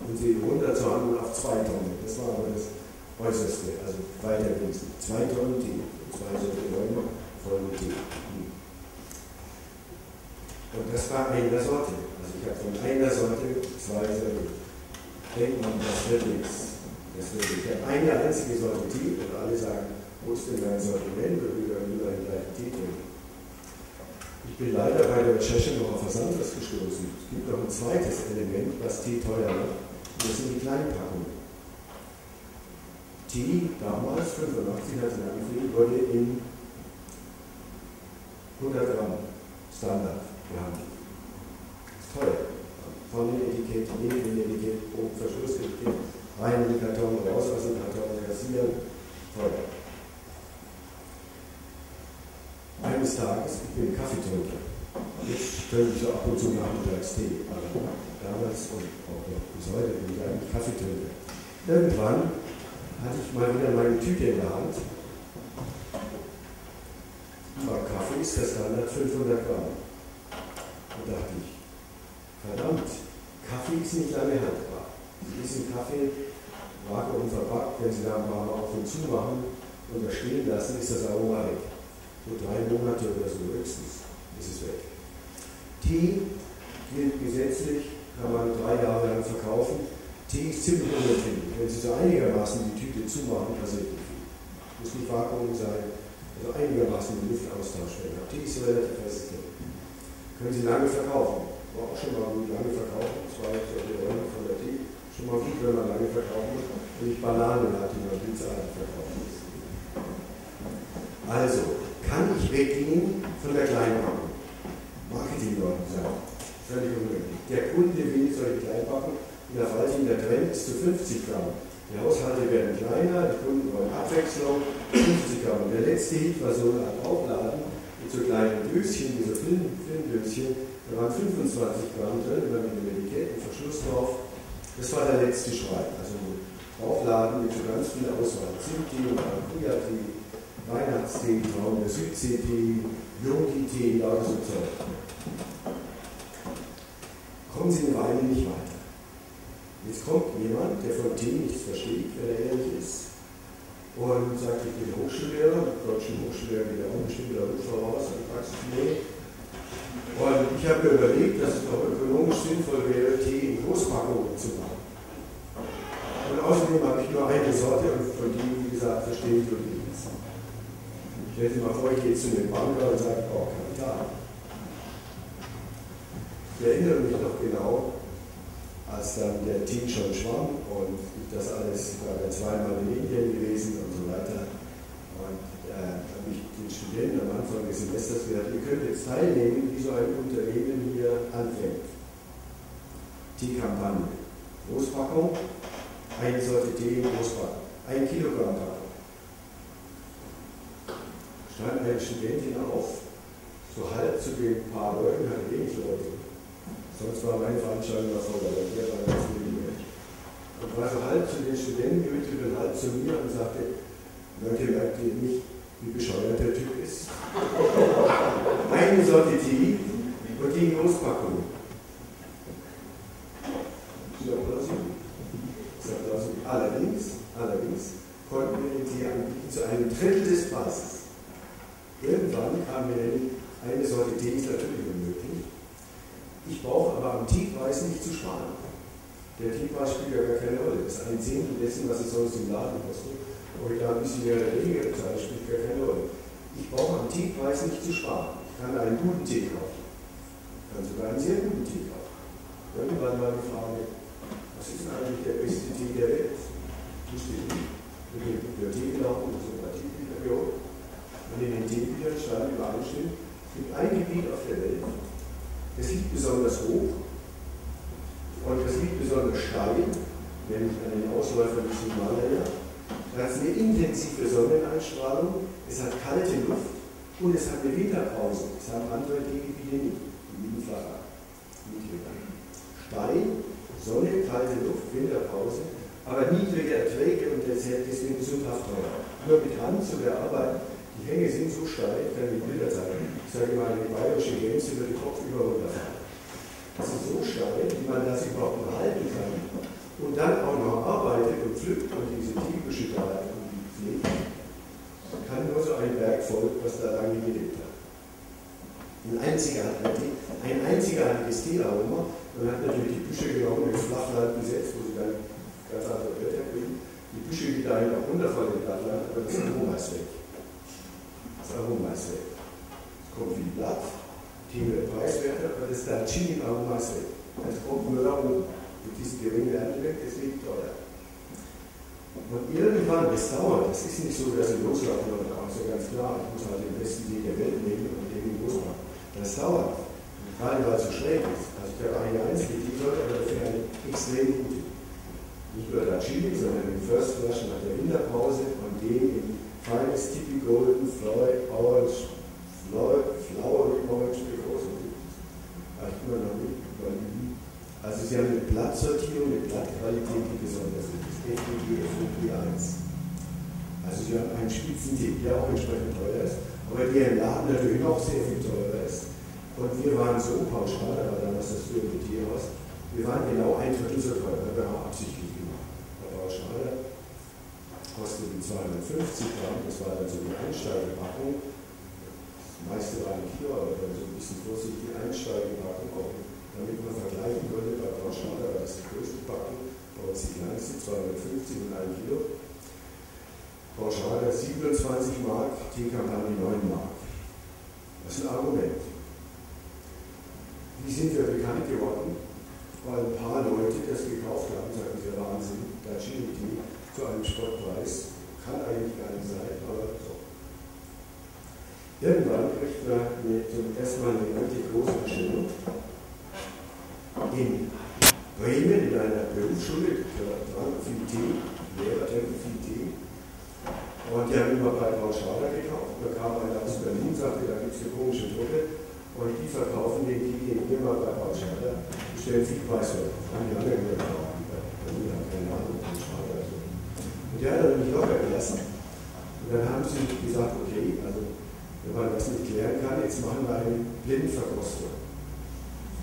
und sie runterzuhandeln auf zwei Tonnen. Das war aber das Äußerste, also weiter ging Zwei Tonnen Tee, zwei Sorten voll mit Tee. Und das war eine Sorte. Also ich habe von einer Sorte zwei Sorten. Denkt man, das wird nichts. Das wird Ich habe eine einzige Sorte Tee und alle sagen, wo ist denn dein Sortiment? Wir über den gleichen Tee trinken. Ich bin leider bei der Recherche noch auf was anderes gestoßen. Es gibt noch ein zweites Element, was Tee teuer macht. Das sind die Kleinpackungen. Tee damals, 85 als Langfried, wurde in 100 Gramm Standard gehandelt. Das ist teuer. Von dem Etikett, neben dem Etikett, oben Verschlussetikett, rein in den Karton, raus aus dem Karton, kassieren, teuer. Eines Tages, ich bin Kaffeetrinker, jetzt trinke ich ab und zu nachmittags Tee, aber damals und auch noch bis heute bin ich eigentlich Kaffeetrinker. Irgendwann hatte ich mal wieder meine Tüte in der Hand. Aber Kaffee ist der Standard 500 Gramm. Da dachte ich, verdammt. Kaffee ist nicht lange haltbar. Sie wissen, Kaffee, Vakuum verpackt, wenn Sie da ein paar Mal auf und zu machen und da stehen lassen, ist das Aroma weg. So drei Monate oder so höchstens ist es weg. Tee gilt gesetzlich, kann man drei Jahre lang verkaufen. Tee ist ziemlich unempfindlich. Wenn Sie so einigermaßen die Tüte zumachen, passiert nicht viel. Muss nicht Vakuum sein, also einigermaßen den Luftaustausch werden. Tee ist relativ resistent. Können Sie lange verkaufen. War auch schon mal gut lange verkaufen, zwei Euro von der Tee. Schon mal gut, wenn man lange verkaufen muss. Und nicht Bananen hat, die man blitzartig verkaufen muss. Also, kann ich weggehen von der Kleinpackung? Marketingleuten sagen. Völlig unmöglich. Der Kunde will solche Kleinpackung und da fällt ihm der Trend ist zu 50 Gramm. Die Haushalte werden kleiner, die Kunden wollen Abwechslung, 50 Gramm. Und der letzte Hit war so ein Aufladen mit so kleinen Döschen, diese Film, Filmdöschen, da waren 25 Gramm drin, immer mit einem Etikett, drauf. Das war der letzte Schrei. Also Aufladen mit so ganz viel Auswahl. Zimttee, Maracuja-Tee, Weihnachtstee, Traum der Südsee-Tee, Yogi-Tee, lauter so Zeug. Kommen Sie eine Weile nicht weiter. Jetzt kommt jemand, der von Tee nichts versteht, wenn er ehrlich ist, und sagt, ich bin Hochschullehrer, mit deutschen Hochschullehrer geht er auch bestimmt wieder voraus an Praxislehre. Und ich habe mir überlegt, dass es doch ökonomisch sinnvoll wäre, Tee in Großpackungen zu machen. Und außerdem habe ich nur eine Sorte und von denen, wie gesagt, verstehe ich. Stellen Sie mal vor, ich gehe zu dem Banker und sage, oh, Kapital. Ich erinnere mich noch genau, als dann der Team schon schwamm und das alles, ich war zweimal in Indien gewesen und so weiter. Und äh, habe ich den Studenten am Anfang des Semesters gesagt, ihr könnt jetzt teilnehmen, wie so ein Unternehmen hier anfängt. Teekampagne. Großpackung, eine Sorte Tee in Großpackung, ein Kilogramm Packung. Stand eine Studentin auf, so halb zu den paar Leuten, hatte wenig Leute Sonst war meine Veranstaltung davor, aber der war ganz wenig. Und war so halb zu den Studenten gemütet und halb zu mir und sagte, Leute, merkt ihr nicht, wie bescheuert der Typ ist? Eine Sorte Tee und die Großpackung. Allerdings, allerdings konnten wir den Tee anbieten zu einem Drittel des Preises. Irgendwann kam mir eine Sorte Tee, ist natürlich unmöglich, ich brauche aber am Teepreis nicht zu sparen. Der Teepreis spielt ja gar keine Rolle. Das ist ein Zehntel dessen, was es sonst im Laden kostet. Ob ich da ein bisschen mehr oder weniger bezahle, spielt gar keine Rolle. Ich brauche am Teepreis nicht zu sparen. Ich kann einen guten Tee kaufen. Ich kann sogar einen sehr guten Tee kaufen. Irgendwann mal die Frage, was ist denn eigentlich der beste Tee der Welt? Wusste ich nicht. In der Bibliothek laufen und so geholt. Und in den stand übereinstimmend, es gibt ein Gebiet auf der Welt, es liegt besonders hoch und es liegt besonders steil, nämlich an den Ausläufern des Himalaya. Da hat es eine intensive Sonneneinstrahlung, es hat kalte Luft und es hat eine Winterpause. Das haben andere Gebiete nicht. Die liegen flacher, niedriger. Steil, Sonne, kalte Luft, Winterpause, aber niedrige Erträge und deswegen sündhaft teuer. Nur mit Hand zu bearbeiten, die Hänge sind so steil, ich kann die Bilder zeigen. Ich sage mal, eine bayerische Gänse würde Kopf über runterfallen. Das ist so steil, wie man das überhaupt behalten kann. Und dann auch noch arbeitet und pflückt und diese typische da pflegt, kann nur so ein Werkvolk, was da lange gelebt hat. Ein einzigartiges, ein einzigartiges Teearoma. Man hat natürlich die Büsche genommen, ins Flachland gesetzt, wo sie dann ganz andere Wörter kriegen. Die Büsche, die dahin auch runterfallen im Blattland, aber das Aroma ist weg das Aroma ist weg. Es kommt viel Blatt, Themen preiswerter, aber das Darjeeling-Aroma ist weg. Es kommt nur da unten. Mit diesem geringen Erntewerk, deswegen teuer. Und irgendwann, das dauert, das ist nicht so, dass ich loslaufen oder auch so ganz klar, ich muss halt den besten Weg der Welt nehmen und den losmachen. Das dauert. Gerade weil es so schräg ist. Also habe eine einzige T-Shirt, aber dafür eine extrem gute. Nicht nur Darjeeling, sondern den First Flash nach der Winterpause und den in finest tippy golden flowered orange, flowered, flowered orange because of it. Ich immer noch nicht überlegen. Also sie haben eine Blattsortierung, eine Blattqualität, die besonders ist. FDG FDG1. Also sie haben einen Spitzentee, der auch entsprechend teuer ist, aber der im Laden natürlich noch sehr viel teurer ist. Und wir waren so pauschal, aber damals das frühere Tierhaus, Wir waren genau ein Drittel so teuer, haben wir absichtlich gemacht. War schade, kostete 250 Gramm, das war dann so die Einsteigepackung. Das meiste war ein Kilo, aber dann so ein bisschen vorsichtig die Einsteigepackung, damit man vergleichen konnte. Bei Pauschale war das die größte Packung, bei uns die kleinste, 250 und 1 Kilo. Pauschale 27 Mark, Teekampagne 9 Mark. Das ist ein Argument. Wie sind wir bekannt geworden? weil ein paar Leute das gekauft haben, sagen sie, Wahnsinn, da Agility zu einem Spottpreis, kann eigentlich gar nicht sein, aber so. Irgendwann kriegt man zum ersten Mal eine richtig große Bestellung in Bremen in einer Berufsschule, dran Philité, Lehrer Philité. Und die haben immer bei Paul Schrader gekauft. Da kam einer aus Berlin, sagte, da gibt es eine komische Truppe und die verkaufen den Kiki immer bei Paul Schrader stellen sich Preis vor. Haben die anderen gekauft. Die haben keine Ahnung. Und der hat dann nicht locker gelassen. Und dann haben sie gesagt, okay, also wenn man das nicht klären kann, jetzt machen wir eine Blindverkostung.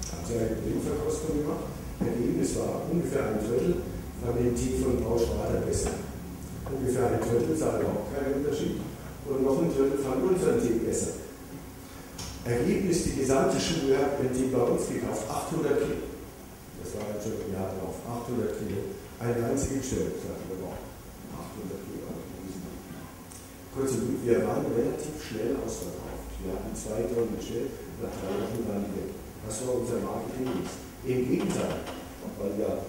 Haben sie eine Blindverkostung gemacht. Ergebnis war ungefähr ein Drittel von dem Tee von Paul Schrader besser. Ungefähr ein Drittel sah überhaupt keinen Unterschied. Und noch ein Drittel fand unseren Tee besser. Ergebnis, die gesamte Schule hat den Tee bei uns gekauft, 800 Kilo das war halt schon im Jahr drauf, 800 Kilo, eine einzige Stelle, sagten wir auch. 800 Kilo. Kurz und gut, wir waren relativ schnell ausverkauft. Wir hatten zwei Tonnen bestellt, nach drei Wochen waren die weg. Das war unser Marketing. Im Gegenteil, weil ja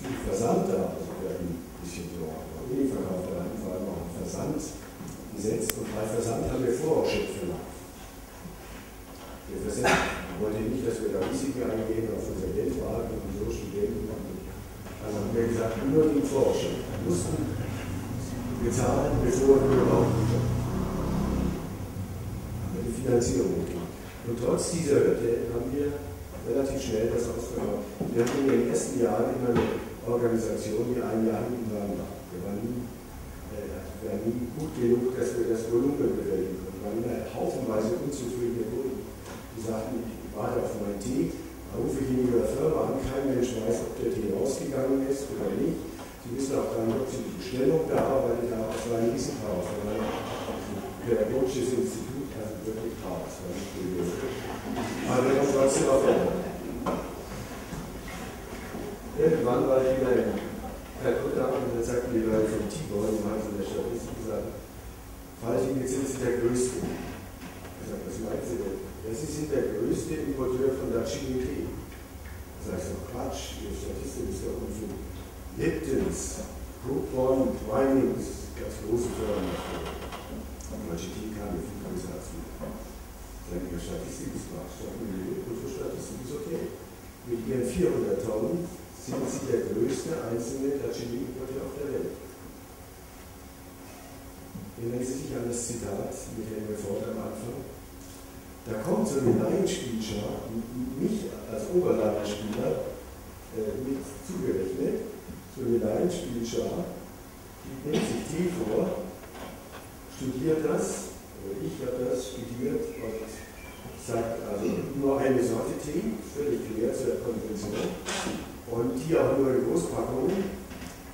viel Versand da, also wir hatten ein bisschen so Univerkauf, wir hatten vor allem auch einen Versand gesetzt und bei Versand haben wir Vorausschritt verlangt. Wir versenden wollte nicht, dass wir da Risiken eingehen auf unser Geldmarkt und so Studenten. Also haben wir gesagt, nur die Forscher mussten bezahlen, bevor wir überhaupt haben die Finanzierung. Und trotz dieser Hürde haben wir relativ schnell das ausverkauft. Wir hatten in den ersten Jahren immer eine Organisation, die ein Jahr hinten dran war. Wir waren nie, äh, wir waren nie gut genug, dass wir das Volumen bewältigen konnten. Wir waren immer haufenweise unzufriedene Kunden, die sagten, warte auf meinen Tee, rufe ich ihn in der Firma an, kein Mensch weiß, ob der Tee rausgegangen ist oder nicht. Sie wissen auch gar nicht, ob Sie die Bestellung bearbeitet haben, es war ein Riesenchaos. Weil ein pädagogisches Institut, also wirklich gewesen. Aber wir haben trotzdem auf Irgendwann war ich wieder in Kalkutta und dann sagten die Leute vom Tibor, die von der Statistik gesagt, jetzt ist der Größte. Ich sage, was meinen Sie denn? Ja, Sie sind der größte Importeur von Darjeeling-Tee. Das heißt doch Quatsch, Ihre Statistik ist ja unfug. Liptons, Brook Bond, Twinings, ganz große Firmen dafür. Manche Tee kamen viel größer als wir. Ihre Statistik ist okay. Mit ihren 400 Tonnen sind Sie der größte einzelne Darjeeling-Importeur auf der Welt. Erinnern Sie sich an das Zitat mit Henry Ford am Anfang? Da kommt so eine Laienspielschar, mich als Oberlaienspieler äh, mit zugerechnet, so eine Laienspielschar, die nimmt sich Tee vor, studiert das, oder ich habe das studiert und sagt also nur eine Sorte Tee, völlig quer zur Konvention, und hier auch nur in Großpackungen.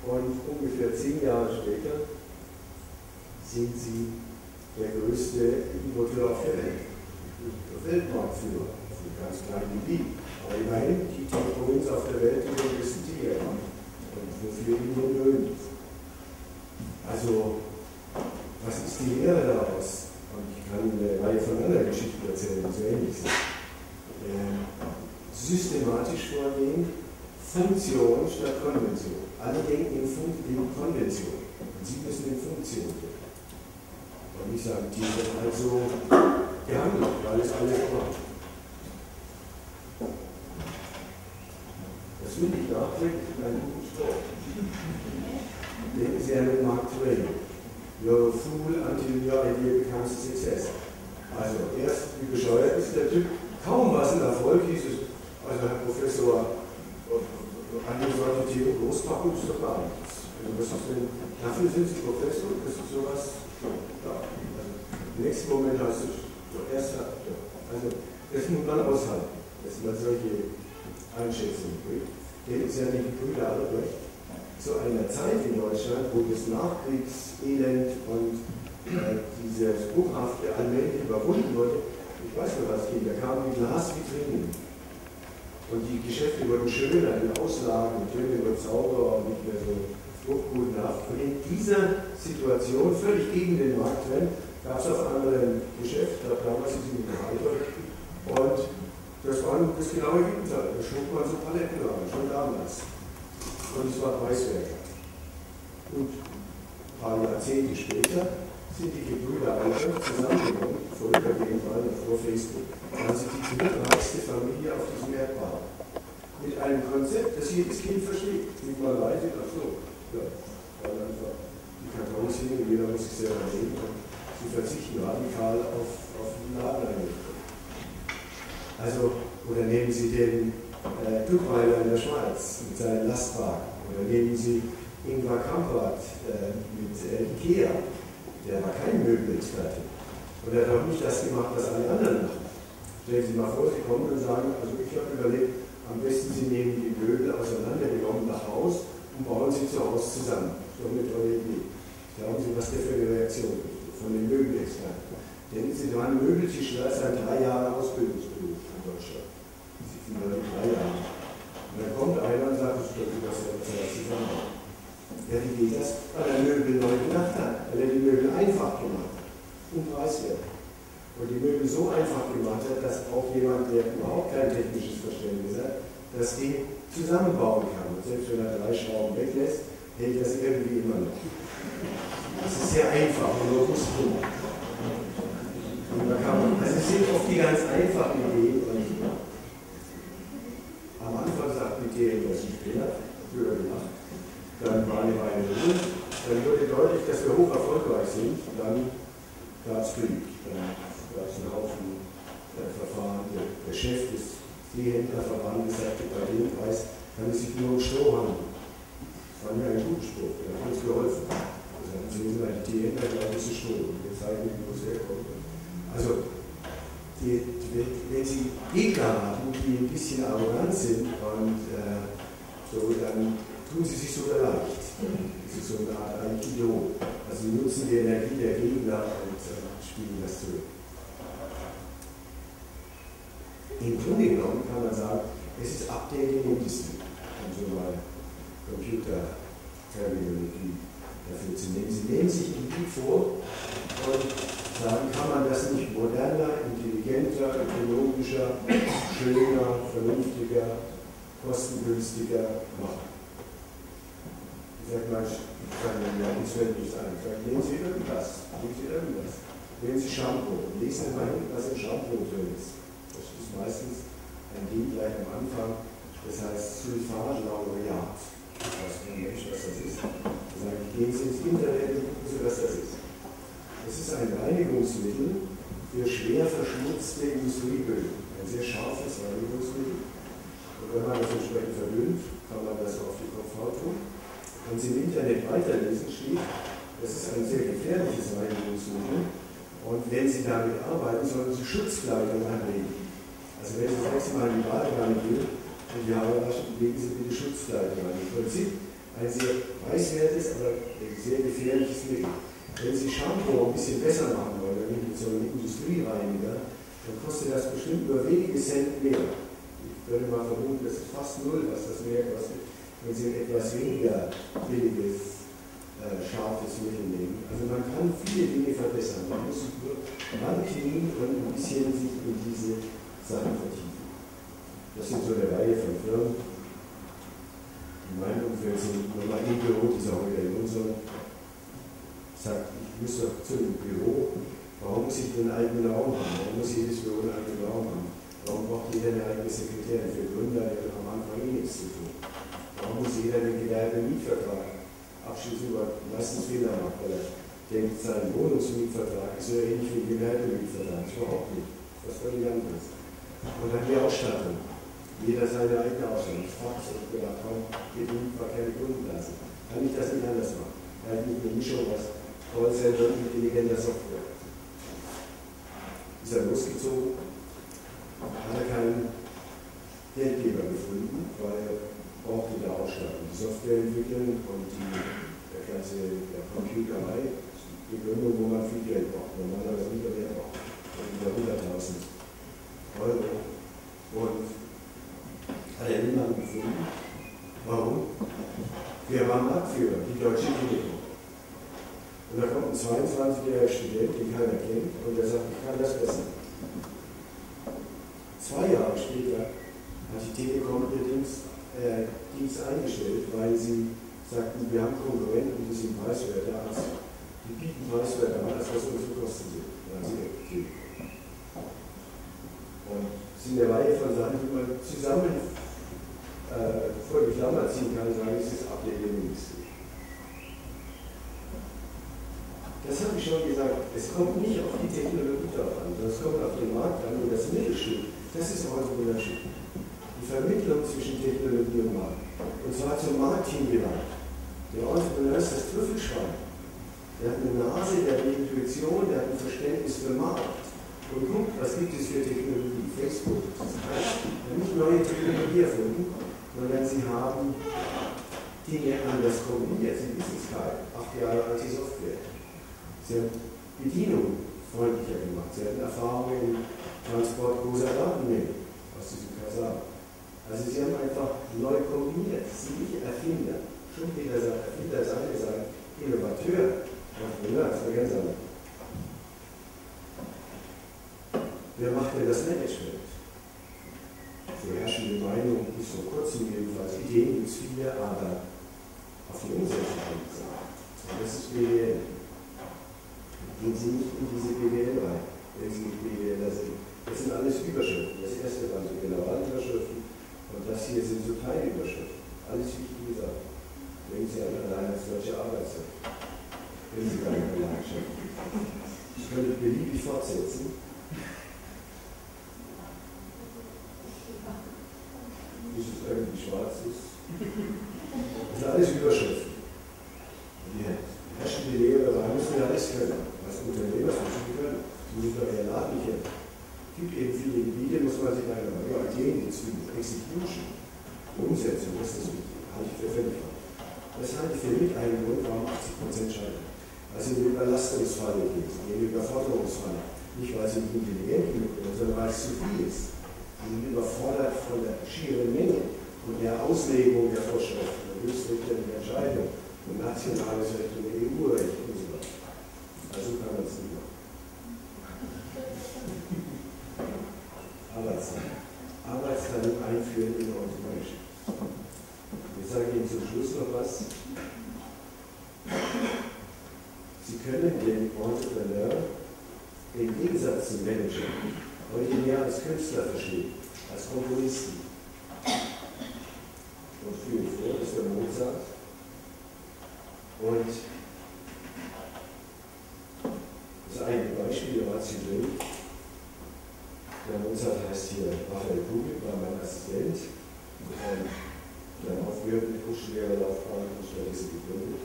Und ungefähr zehn Jahre später sind sie der größte Importeur auf der Welt. Weltmarktführer, also ganz klein wie die. Aber immerhin die Top-Provinz auf der Welt, die wir wissen, die haben. Wofür die nur mögen. Also, was ist die Lehre daraus? Und ich kann eine Reihe von anderen Geschichten erzählen, die so ähnlich sind. Äh, systematisch vorgehen, Funktion statt Konvention. Alle denken in, Fun in Konvention. Und Sie müssen in Funktion denken. Und ich sage, die sind also gehandelt, weil es alles macht. Das finde ich nachträglich einen guten Sport. Denken Sie an den Mark Twain. You're a fool until your idea becomes a success. Also, erst wie bescheuert ist der Typ, kaum was ein Erfolg hieß es, also Herr Professor, an die solche Themen großpacken, ist doch gar nichts. Ist dafür sind Sie Professor, das ist sowas, ja. Also, Im nächsten Moment heißt es, so erst, also das muss man aushalten, dass man solche Einschätzung bringt. Denken Sie an die Gebrüder Albrecht, zu einer Zeit in Deutschland, wo das Nachkriegselend und äh, dieses Buchhafte allmählich überwunden wurde. Ich weiß noch, was ging, da kamen die Glasvitrinen und die Geschäfte wurden schöner, die Auslagen, natürlich über Zauber und nicht mehr so fruchtgutenhaft. Und in dieser Situation, völlig gegen den Markttrend, gab es auf einmal ein Geschäft, da damals ist sie mit und das war das genaue Gegenteil. Da schlug man so Paletten an, schon damals. Und es war Preiswerk. Und ein paar Jahrzehnte später sind die Gebrüder Alter zusammengekommen, vorübergehend mal vor Facebook, waren sie die zureichste Familie auf diesem Erdball. Mit einem Konzept, das jedes Kind versteht. Nicht mal leidet, ach so, ja, weil einfach die Kartons hin und jeder muss sich selber nehmen und sie verzichten radikal auf, auf die Ladeneinrichtung. Also, oder nehmen Sie den äh, Duckweiler in der Schweiz mit seinem Lastwagen, oder nehmen Sie Ingvar Kamprad äh, mit äh, Ikea, der war kein Möbelexperte. Und er hat auch nicht das gemacht, was alle anderen machen. Stellen Sie mal vor, Sie kommen und sagen, also ich habe überlegt, am besten Sie nehmen die Möbel auseinandergenommen nach Haus und bauen sie zu Hause zusammen. So eine tolle Idee. Glauben Sie, was der für eine Reaktion ist von den Möbelexperten? Denken Sie, da ein Möbeltischler ist ein drei Jahre Ausbildungsberuf in Deutschland. Sie sind nur drei Jahre. Und dann kommt einer und sagt, das ist was er zusammen. Ja, wie geht das? Weil er Möbel neu gemacht hat, weil er die Möbel einfach gemacht hat und preiswert. Und die Möbel so einfach gemacht hat, dass auch jemand, der überhaupt kein technisches Verständnis hat, das Ding zusammenbauen kann. Und selbst wenn er drei Schrauben weglässt, hält das irgendwie immer noch. Das ist sehr einfach und robust gemacht. also es sind oft die ganz einfachen Ideen. Und am Anfang sagt die Später früher gemacht. Dann war eine Weile Ruhe, dann wurde deutlich, dass wir hoch erfolgreich sind, dann gab es Krieg, dann gab es einen Haufen äh, Verfahren, der, der, Chef des Seehändlerverbandes sagte, bei dem Preis kann es sich nur um Stroh handeln. Das war mir ein guter Spruch, der hat uns geholfen. Also dann sehen Sie die Seehändler glauben, es ist Stroh, wir zeigen wo es herkommt. Also, die, die, wenn Sie Gegner haben, die ein bisschen arrogant sind und äh, so, dann tun sie sich sogar leicht. Das ist so eine Art Aikido. Also sie nutzen die Energie der Gegner und äh, spielen das zurück. Im Grunde genommen kann man sagen, es ist Updating Industry, um so mal Computerterminologie dafür zu nehmen. Sie nehmen sich ein Gebiet vor und sagen, kann man das nicht moderner, intelligenter, ökologischer, schöner, vernünftiger, kostengünstiger machen sagt man, ja, uns fällt nichts ein. Sagt, nehmen Sie irgendwas, nehmen Sie irgendwas. Nehmen Sie Shampoo, lesen Sie mal hin, was im Shampoo drin ist. Das ist meistens ein Ding gleich am Anfang, das heißt Sulfatlaureat. Ich weiß kein Mensch, was das ist. Dann sage ich, gehen Sie ins Internet und gucken Sie, was das ist. Das ist ein Reinigungsmittel für schwer verschmutzte Industrieböden. Ein sehr scharfes Reinigungsmittel. Wenn man das entsprechend verdünnt, kann man das auf die Kopfhaut tun. Wenn Sie im Internet weiterlesen, steht, das ist ein sehr gefährliches Reinigungsmittel. Und wenn Sie damit arbeiten, sollten Sie Schutzkleidung anlegen. Also wenn Sie das nächste Mal in die Badewanne gehen und die Haare waschen, legen Sie bitte Schutzkleidung an. Im Prinzip ein sehr preiswertes, aber sehr gefährliches Mittel. Wenn Sie Shampoo ein bisschen besser machen wollen, mit so einem Industriereiniger, dann kostet das bestimmt nur wenige Cent mehr. Würde mal vermuten, das ist fast null, was das mehr kostet wenn Sie etwas weniger billiges, äh, scharfes Mittel nehmen. Also man kann viele Dinge verbessern. Man muss nur ranknien und ein bisschen sich in diese Sachen vertiefen. Das sind so eine Reihe von Firmen. In meinem Umfeld sind nochmal im Büro dieser Holger Jonsson sagt, ich muss doch zu einem Büro, warum muss ich einen eigenen Raum haben? Warum muss jedes Büro einen eigenen Raum haben? Warum braucht jeder eine eigene Sekretärin? Für Gründer, die haben am Anfang eh nichts zu tun. Warum muss jeder den Gewerbemietvertrag abschließen, weil meistens Fehler macht, weil er denkt, sein Wohnungsmietvertrag ist so ähnlich wie ein Gewerbemietvertrag. Das überhaupt nicht. Das ist völlig anderes. Und dann die Ausstattung. Jeder seine eigene Ausstattung. Fach und gedacht, warum geht war keine Kunden lassen. Kann ich das nicht anders machen? Halt nicht eine Mischung aus Callcenter und intelligenter Software. Ist er losgezogen, hat er keinen Geldgeber gefunden weil er brauchte da Ausstattung. Die Software entwickeln und die, der ganze der Computerei, die Gründung, wo man viel Geld braucht. Normalerweise nicht mehr braucht. Über 100.000 Euro. Und hat er niemanden gefunden. Warum? Wir waren Marktführer, die Deutsche Telekom. Und da kommt ein 22-jähriger Student, den keiner kennt, und der sagt, ich kann das besser. Zwei Jahre später hat die Telekom Dienst, äh, Dienst eingestellt, weil sie sagten, wir haben Konkurrenten, die sind preiswerter als, die bieten preiswerter an, als was unsere Kosten sind. Dann sie Und es sind eine Reihe von Sachen, die man zusammen äh, vor die Klammer ziehen kann und sagen, es ist ablehnungsfähig. Das habe ich schon gesagt. Es kommt nicht auf die Technologie drauf an, sondern es kommt auf den Markt an und das Mittelstück. Das ist Unterschied. Die Vermittlung zwischen Technologie und Markt. Und zwar zum Markt hingewandt. Der Entrepreneur ist das Trüffelschwein. Der hat eine Nase, der hat eine Intuition, der hat ein Verständnis für Markt. Und guckt, was gibt es für Technologie? Facebook. Das heißt, nicht neue Technologie erfunden, sondern sie haben Dinge anders kombiniert. Sie wissen es halt. Acht Jahre alte Software. Sie haben Bedienung freundlicher gemacht. Sie hatten Erfahrung im Transport großer Datenmengen aus diesem Kasar. Also sie haben einfach neu kombiniert. Sie nicht Erfinder. Schumpeter sagt, Erfinder ist eine Sache, Innovateur, Entrepreneur eine ganz. Wer macht denn das Management? Die herrschende Meinung bis vor kurzem jedenfalls. Ideen gibt es viele, aber auf die Umsetzung kommt es Und das ist BWL gehen Sie nicht in diese BWL rein, wenn Sie nicht BWLer sind. Das sind alles Überschriften. Das erste waren so Generalüberschriften und das hier sind so Teilüberschriften. Alles wichtige Sachen. Denken Sie an allein als deutsche Arbeitsrecht. Wenn Sie keine Leidenschaft. Ich könnte beliebig fortsetzen. Bis es irgendwie schwarz ist. Das sind alles Überschriften. Die herrschende Lehre, da müssen wir alles können als Unternehmer zwischen können. Sie müssen doch eher laden Es gibt eben viele Gebiete, muss man sich leider mal über Ideen hinzu, Execution, Umsetzung, das ist wichtig, halte ich für völlig falsch. Das halte ich für mit einem Grund, warum 80% scheitern. Also in den Überlastungsfalle geht, in den Überforderungsfalle. Nicht, weil sie nicht intelligent genug sind, sondern weil es zu viel ist. Sie sind überfordert von der schieren Menge und der Auslegung der Vorschriften, der höchstrichterlichen Entscheidung und nationales Recht und EU-Recht und so also kann man es nicht machen. Arbeitszeit. Arbeitszeit einführen in unsere Menschen. Ich sage Ihnen zum Schluss noch was. Sie können den Entrepreneur im Gegensatz zum Manager heute mehr als Künstler verstehen, als Komponisten. Und führe ich vor, das ist der Mozart. Und das eine Beispiel, Horatio Grimm. Der Mozart heißt hier Raphael Kugel, war mein Assistent. Ähm, dann aufgehört mit Hochschullehrerlaufbahn und stattdessen gegründet.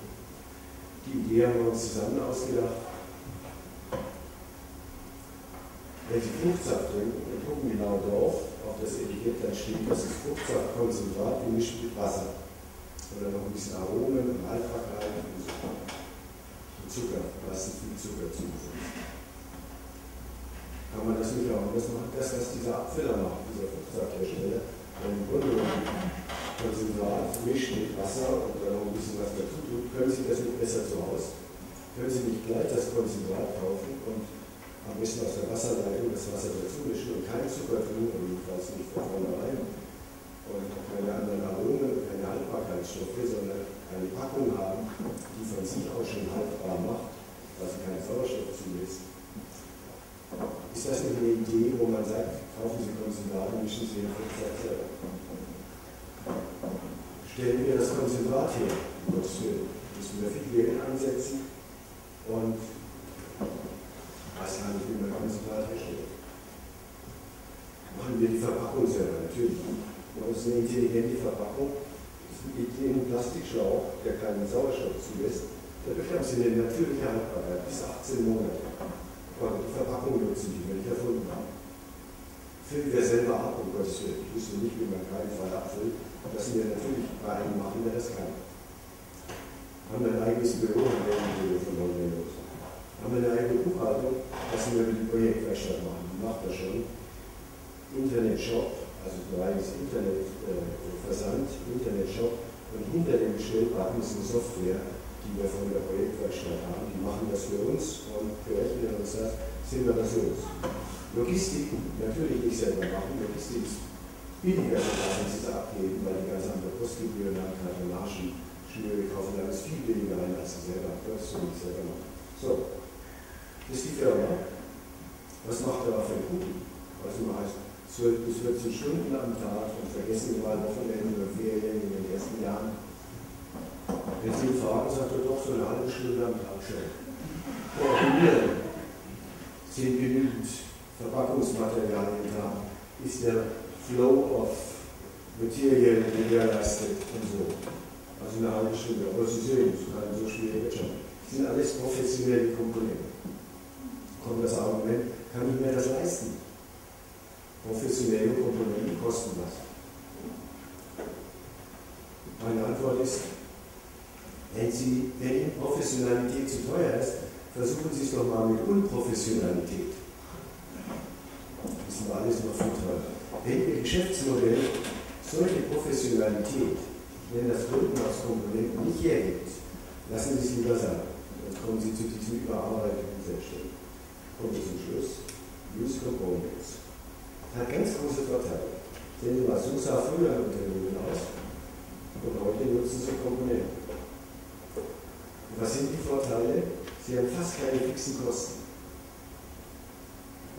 Die Idee haben wir uns zusammen ausgedacht. Sie Fruchtsaft trinken, dann gucken genau drauf, auf das Etikett, dann steht, das ist Fruchtsaftkonzentrat gemischt mit Wasser. Oder noch ein bisschen Aromen und Haltbarkeit und so. Zucker, meistens viel Zucker zugesetzt. Kann man das nicht auch anders machen? Das, was dieser Abfüller macht, dieser Fruchtsafthersteller, der im Grunde genommen Konzentrat mischt mit Wasser und dann noch ein bisschen was dazu tut, können Sie das nicht besser zu Hause? Können Sie nicht gleich das Konzentrat kaufen und am besten aus der Wasserleitung das Wasser dazu mischen und keinen Zucker tun, jedenfalls nicht von vornherein und keine anderen Aromen, keine Haltbarkeitsstoffe, sondern eine Packung haben, die von sich aus schon haltbar macht, weil sie keinen Sauerstoff zulässt. Ist das eine Idee, wo man sagt, kaufen Sie Konzentrat und mischen Sie den Fruchtsaft selber? Stellen wir das Konzentrat her, Gottes müssen wir viel Geld ansetzen und weiß gar nicht, wie man Konzentrat. Machen wir die Verpackung selber, natürlich. Das ist eine intelligente Verpackung. Das ist ein Plastikschlauch, der keinen Sauerstoff zulässt. Dadurch haben Sie eine natürliche Haltbarkeit bis 18 Monate. Die Verpackung nutzen die, wenn ich erfunden habe. Füllen wir selber ab, um Gottes Willen. Ich wüsste nicht, wie man keinen Fall Das wir natürlich bei einem machen, der das kann. Haben ein eigenes Büro in der von Londonos. Haben eine eigene Buchhaltung, lassen wir die Projektwerkstatt machen. Die macht das schon. Internet-Shop, also reines Internet-Versand, äh, Internet-Shop. Und hinter dem Bestellbutton ist eine Software, die wir von der Projektwerkstatt haben. Die machen das für uns und berechnen uns das, sind wir das los. Logistik natürlich nicht selber machen. Logistik ist billiger, sie es abgeben, weil die ganz andere Postgebühren haben, Kartonagen, Schnüre kaufen alles viel billiger ein, als sie selber Das nicht selber machen. So, das ist die Firma. Was macht er auf den Kunden? Also heißt 12 bis 14 Stunden am Tag und vergessen wir mal Wochenende oder Ferien in den ersten Jahren. Wenn Sie ihn fragen, sagt er doch so eine halbe Stunde am Tag schon. Koordinieren sind genügend Verpackungsmaterialien da, ist der Flow of Material gewährleistet und so. Also eine halbe Stunde. Aber Sie sehen, es ist kein so schwieriger Job. Das sind alles professionelle Komponenten. Kommt das Argument, kann ich mir das leisten? Professionelle Komponenten kosten was. Meine Antwort ist, wenn, Sie, wenn Ihnen Professionalität zu teuer ist, versuchen Sie es doch mal mit Unprofessionalität. Das ist alles noch viel teurer. Wenn Ihr Geschäftsmodell solche Professionalität, wenn das Grundmaßkomponenten nicht hergibt, lassen Sie es lieber sein. Dann kommen Sie zu diesem überarbeiteten Selbstständigen. Kommen wir zum Schluss. Use Components. Hat ganz große Vorteile. Mal, so sah früher ein Unternehmen aus und heute nutzen Sie Komponenten. Was sind die Vorteile? Sie haben fast keine fixen Kosten,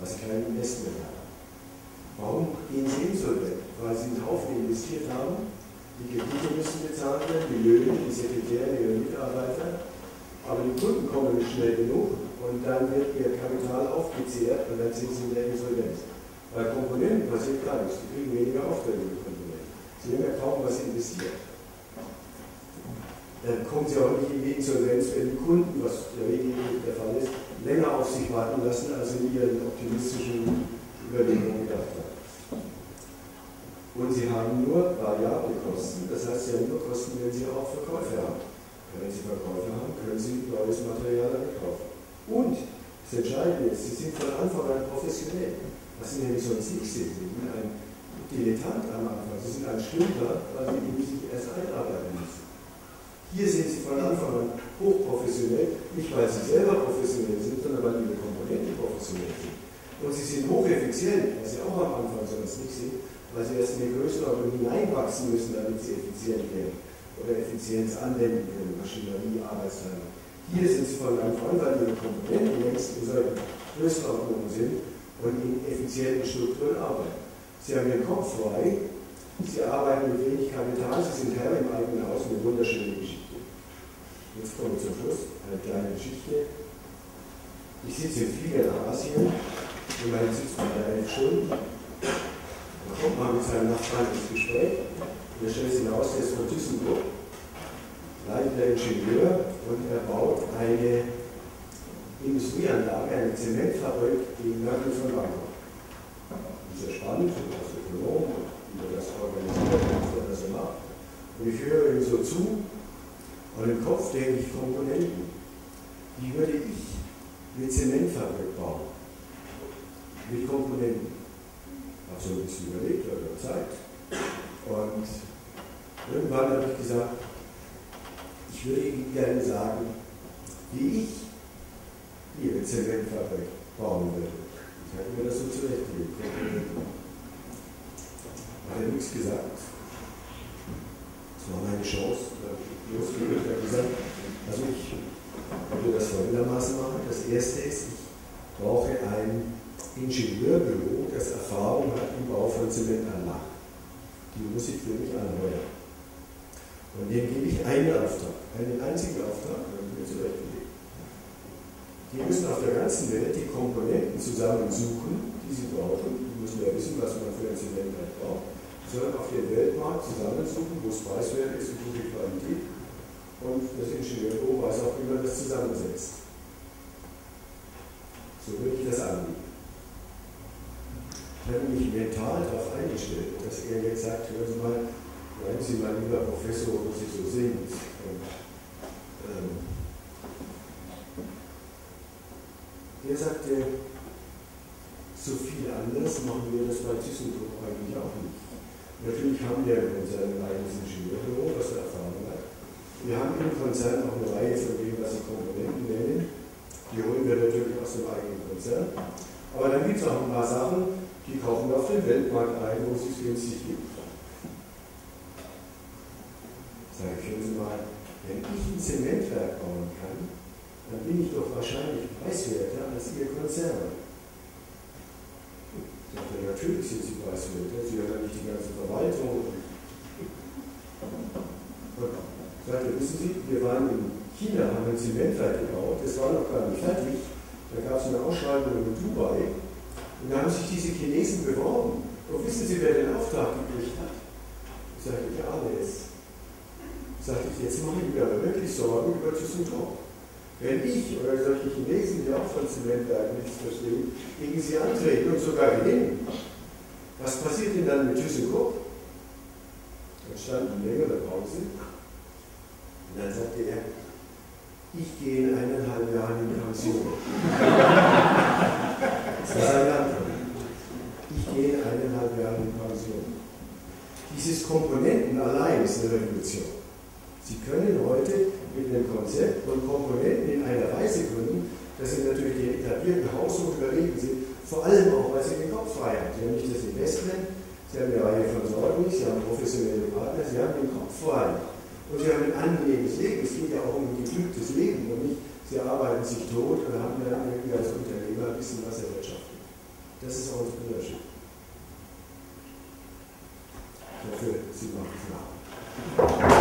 weil Sie kein Investment haben. Warum gehen Sie insolvent? Weil Sie einen Haufen investiert haben, die Kredite müssen bezahlt werden, die Löhne, die Sekretäre, Ihre Mitarbeiter, aber die Kunden kommen nicht schnell genug und dann wird Ihr Kapital aufgezehrt und dann sind Sie in der Insolvenz. Bei Komponenten passiert gar nichts, die kriegen weniger Aufträge mit Komponenten. Sie haben ja kaum was investiert dann kommt sie auch nicht in die Insolvenz, wenn die Kunden, was der Regel der Fall ist, länger auf sich warten lassen, als in ihren optimistischen Überlegungen gedacht haben. Und sie haben nur variable Kosten, das heißt, sie haben nur Kosten, wenn sie auch Verkäufe haben. wenn sie Verkäufe haben, können sie neues Material damit kaufen. Und das Entscheidende ist, sie sind von Anfang an professionell, was sie nämlich sonst nicht sind. Sie sind ein Dilettant am Anfang, sie sind ein Stündler, weil sie sich erst einarbeiten müssen. Hier sind sie von Anfang an hochprofessionell, nicht weil sie selber professionell sind, sondern weil ihre Komponenten professionell sind. Und sie sind hocheffizient, was sie auch am Anfang sonst nicht sind, weil sie erst in die Größenordnung hineinwachsen müssen, damit sie effizient werden oder Effizienz anwenden können, Maschinerie, Arbeitsteilung. Hier sind sie von Anfang an, weil ihre Komponenten längst in solchen Größenordnungen sind und in effizienten Strukturen arbeiten. Sie haben ihren Kopf frei, sie arbeiten mit wenig Kapital, sie sind Herr im eigenen Haus, eine wunderschöne Geschichte. Jetzt kommen wir zum Schluss, eine kleine Geschichte. Ich sitze im Flieger nach Asien, immerhin sitzt man da elf Stunden. Dann kommt man mit seinem Nachbarn ins Gespräch. Und er stellt sich heraus, der ist von Düsseldorf, leitender Ingenieur und er baut eine Industrieanlage, eine Zementfabrik im Nördlich von Bangkok. Sehr spannend, als Ökonom, wie er das organisiert, was er das so macht. Und ich höre ihm so zu und im Kopf denke ich Komponenten. Wie würde ich eine Zementfabrik bauen? Mit Komponenten. Habe so ein bisschen überlegt oder Zeit. Und irgendwann habe ich gesagt, ich würde Ihnen gerne sagen, wie ich Ihre Zementfabrik bauen würde. Ich habe mir das so zurechtgelegt. Hat er nichts gesagt. Das war meine Chance losgelegt und gesagt, also ich würde das folgendermaßen machen. Das erste ist, ich brauche ein Ingenieurbüro, das Erfahrung hat im Bau von Zementanlagen. Die muss ich für mich anheuern. Und dem gebe ich einen Auftrag, einen einzigen Auftrag, den wir zurechtgelegt. Die müssen auf der ganzen Welt die Komponenten zusammensuchen, die sie brauchen. Die müssen ja wissen, was man für ein Zement braucht. Sondern auf dem Weltmarkt zusammensuchen, wo es preiswert ist und gute Qualität und das Ingenieurbüro weiß auch, wie man das zusammensetzt. So würde ich das anbieten. Ich habe mich mental darauf eingestellt, dass er jetzt sagt, hören Sie mal, Bleiben Sie mal lieber Professor, wo Sie so sind. Und, ähm, der sagte, so viel anders machen wir das bei ThyssenKrupp eigentlich auch nicht. Natürlich haben wir in unserem eigenes Ingenieurbüro, was hat. Wir haben im Konzern auch eine Reihe von dem, was Sie Komponenten nennen. Die holen wir natürlich aus dem eigenen Konzern. Aber dann gibt es auch ein paar Sachen, die kaufen wir auf den Weltmarkt ein, wo es sich günstig gibt. Sag ich, hören Sie mal, wenn ich ein Zementwerk bauen kann, dann bin ich doch wahrscheinlich preiswerter als Ihr Konzern. Sagt er, natürlich sind Sie preiswerter, Sie haben ja nicht die ganze Verwaltung. Und sagte, wissen Sie, wir waren in China, haben ein Zementwerk gebaut, das war noch gar nicht fertig. Da gab es eine Ausschreibung in Dubai und da haben sich diese Chinesen beworben. Und wissen Sie, wer den Auftrag gekriegt hat? Ich sagte, der alles. Sagte ich, jetzt mache ich mir aber wirklich Sorgen über ThyssenKrupp. Wenn ich oder solche Chinesen, die auch von Zementwerken nichts verstehen, gegen sie antreten und sogar gewinnen, was passiert denn dann mit ThyssenKrupp? Dann stand eine längere Pause dann sagte er, ich gehe in eineinhalb Jahren in Pension. das war seine Antwort. Ich gehe in eineinhalb Jahren in Pension. Dieses Komponenten allein ist eine Revolution. Sie können heute mit einem Konzept und Komponenten in einer Weise gründen, dass Sie natürlich den etablierten Haushoch überlegen sind, vor allem auch, weil Sie den Kopf frei haben. Sie haben nicht das Investment, Sie haben eine Reihe von Sorgen, Sie haben professionelle Partner, Sie haben den Kopf frei. Und Sie haben ein angenehmes Leben. Es geht ja auch um ein geglücktes Leben und nicht, Sie arbeiten sich tot und haben dann irgendwie als Unternehmer ein bisschen was erwirtschaftet. Das ist auch Entrepreneurship. Ich hoffe, Sie machen es nach.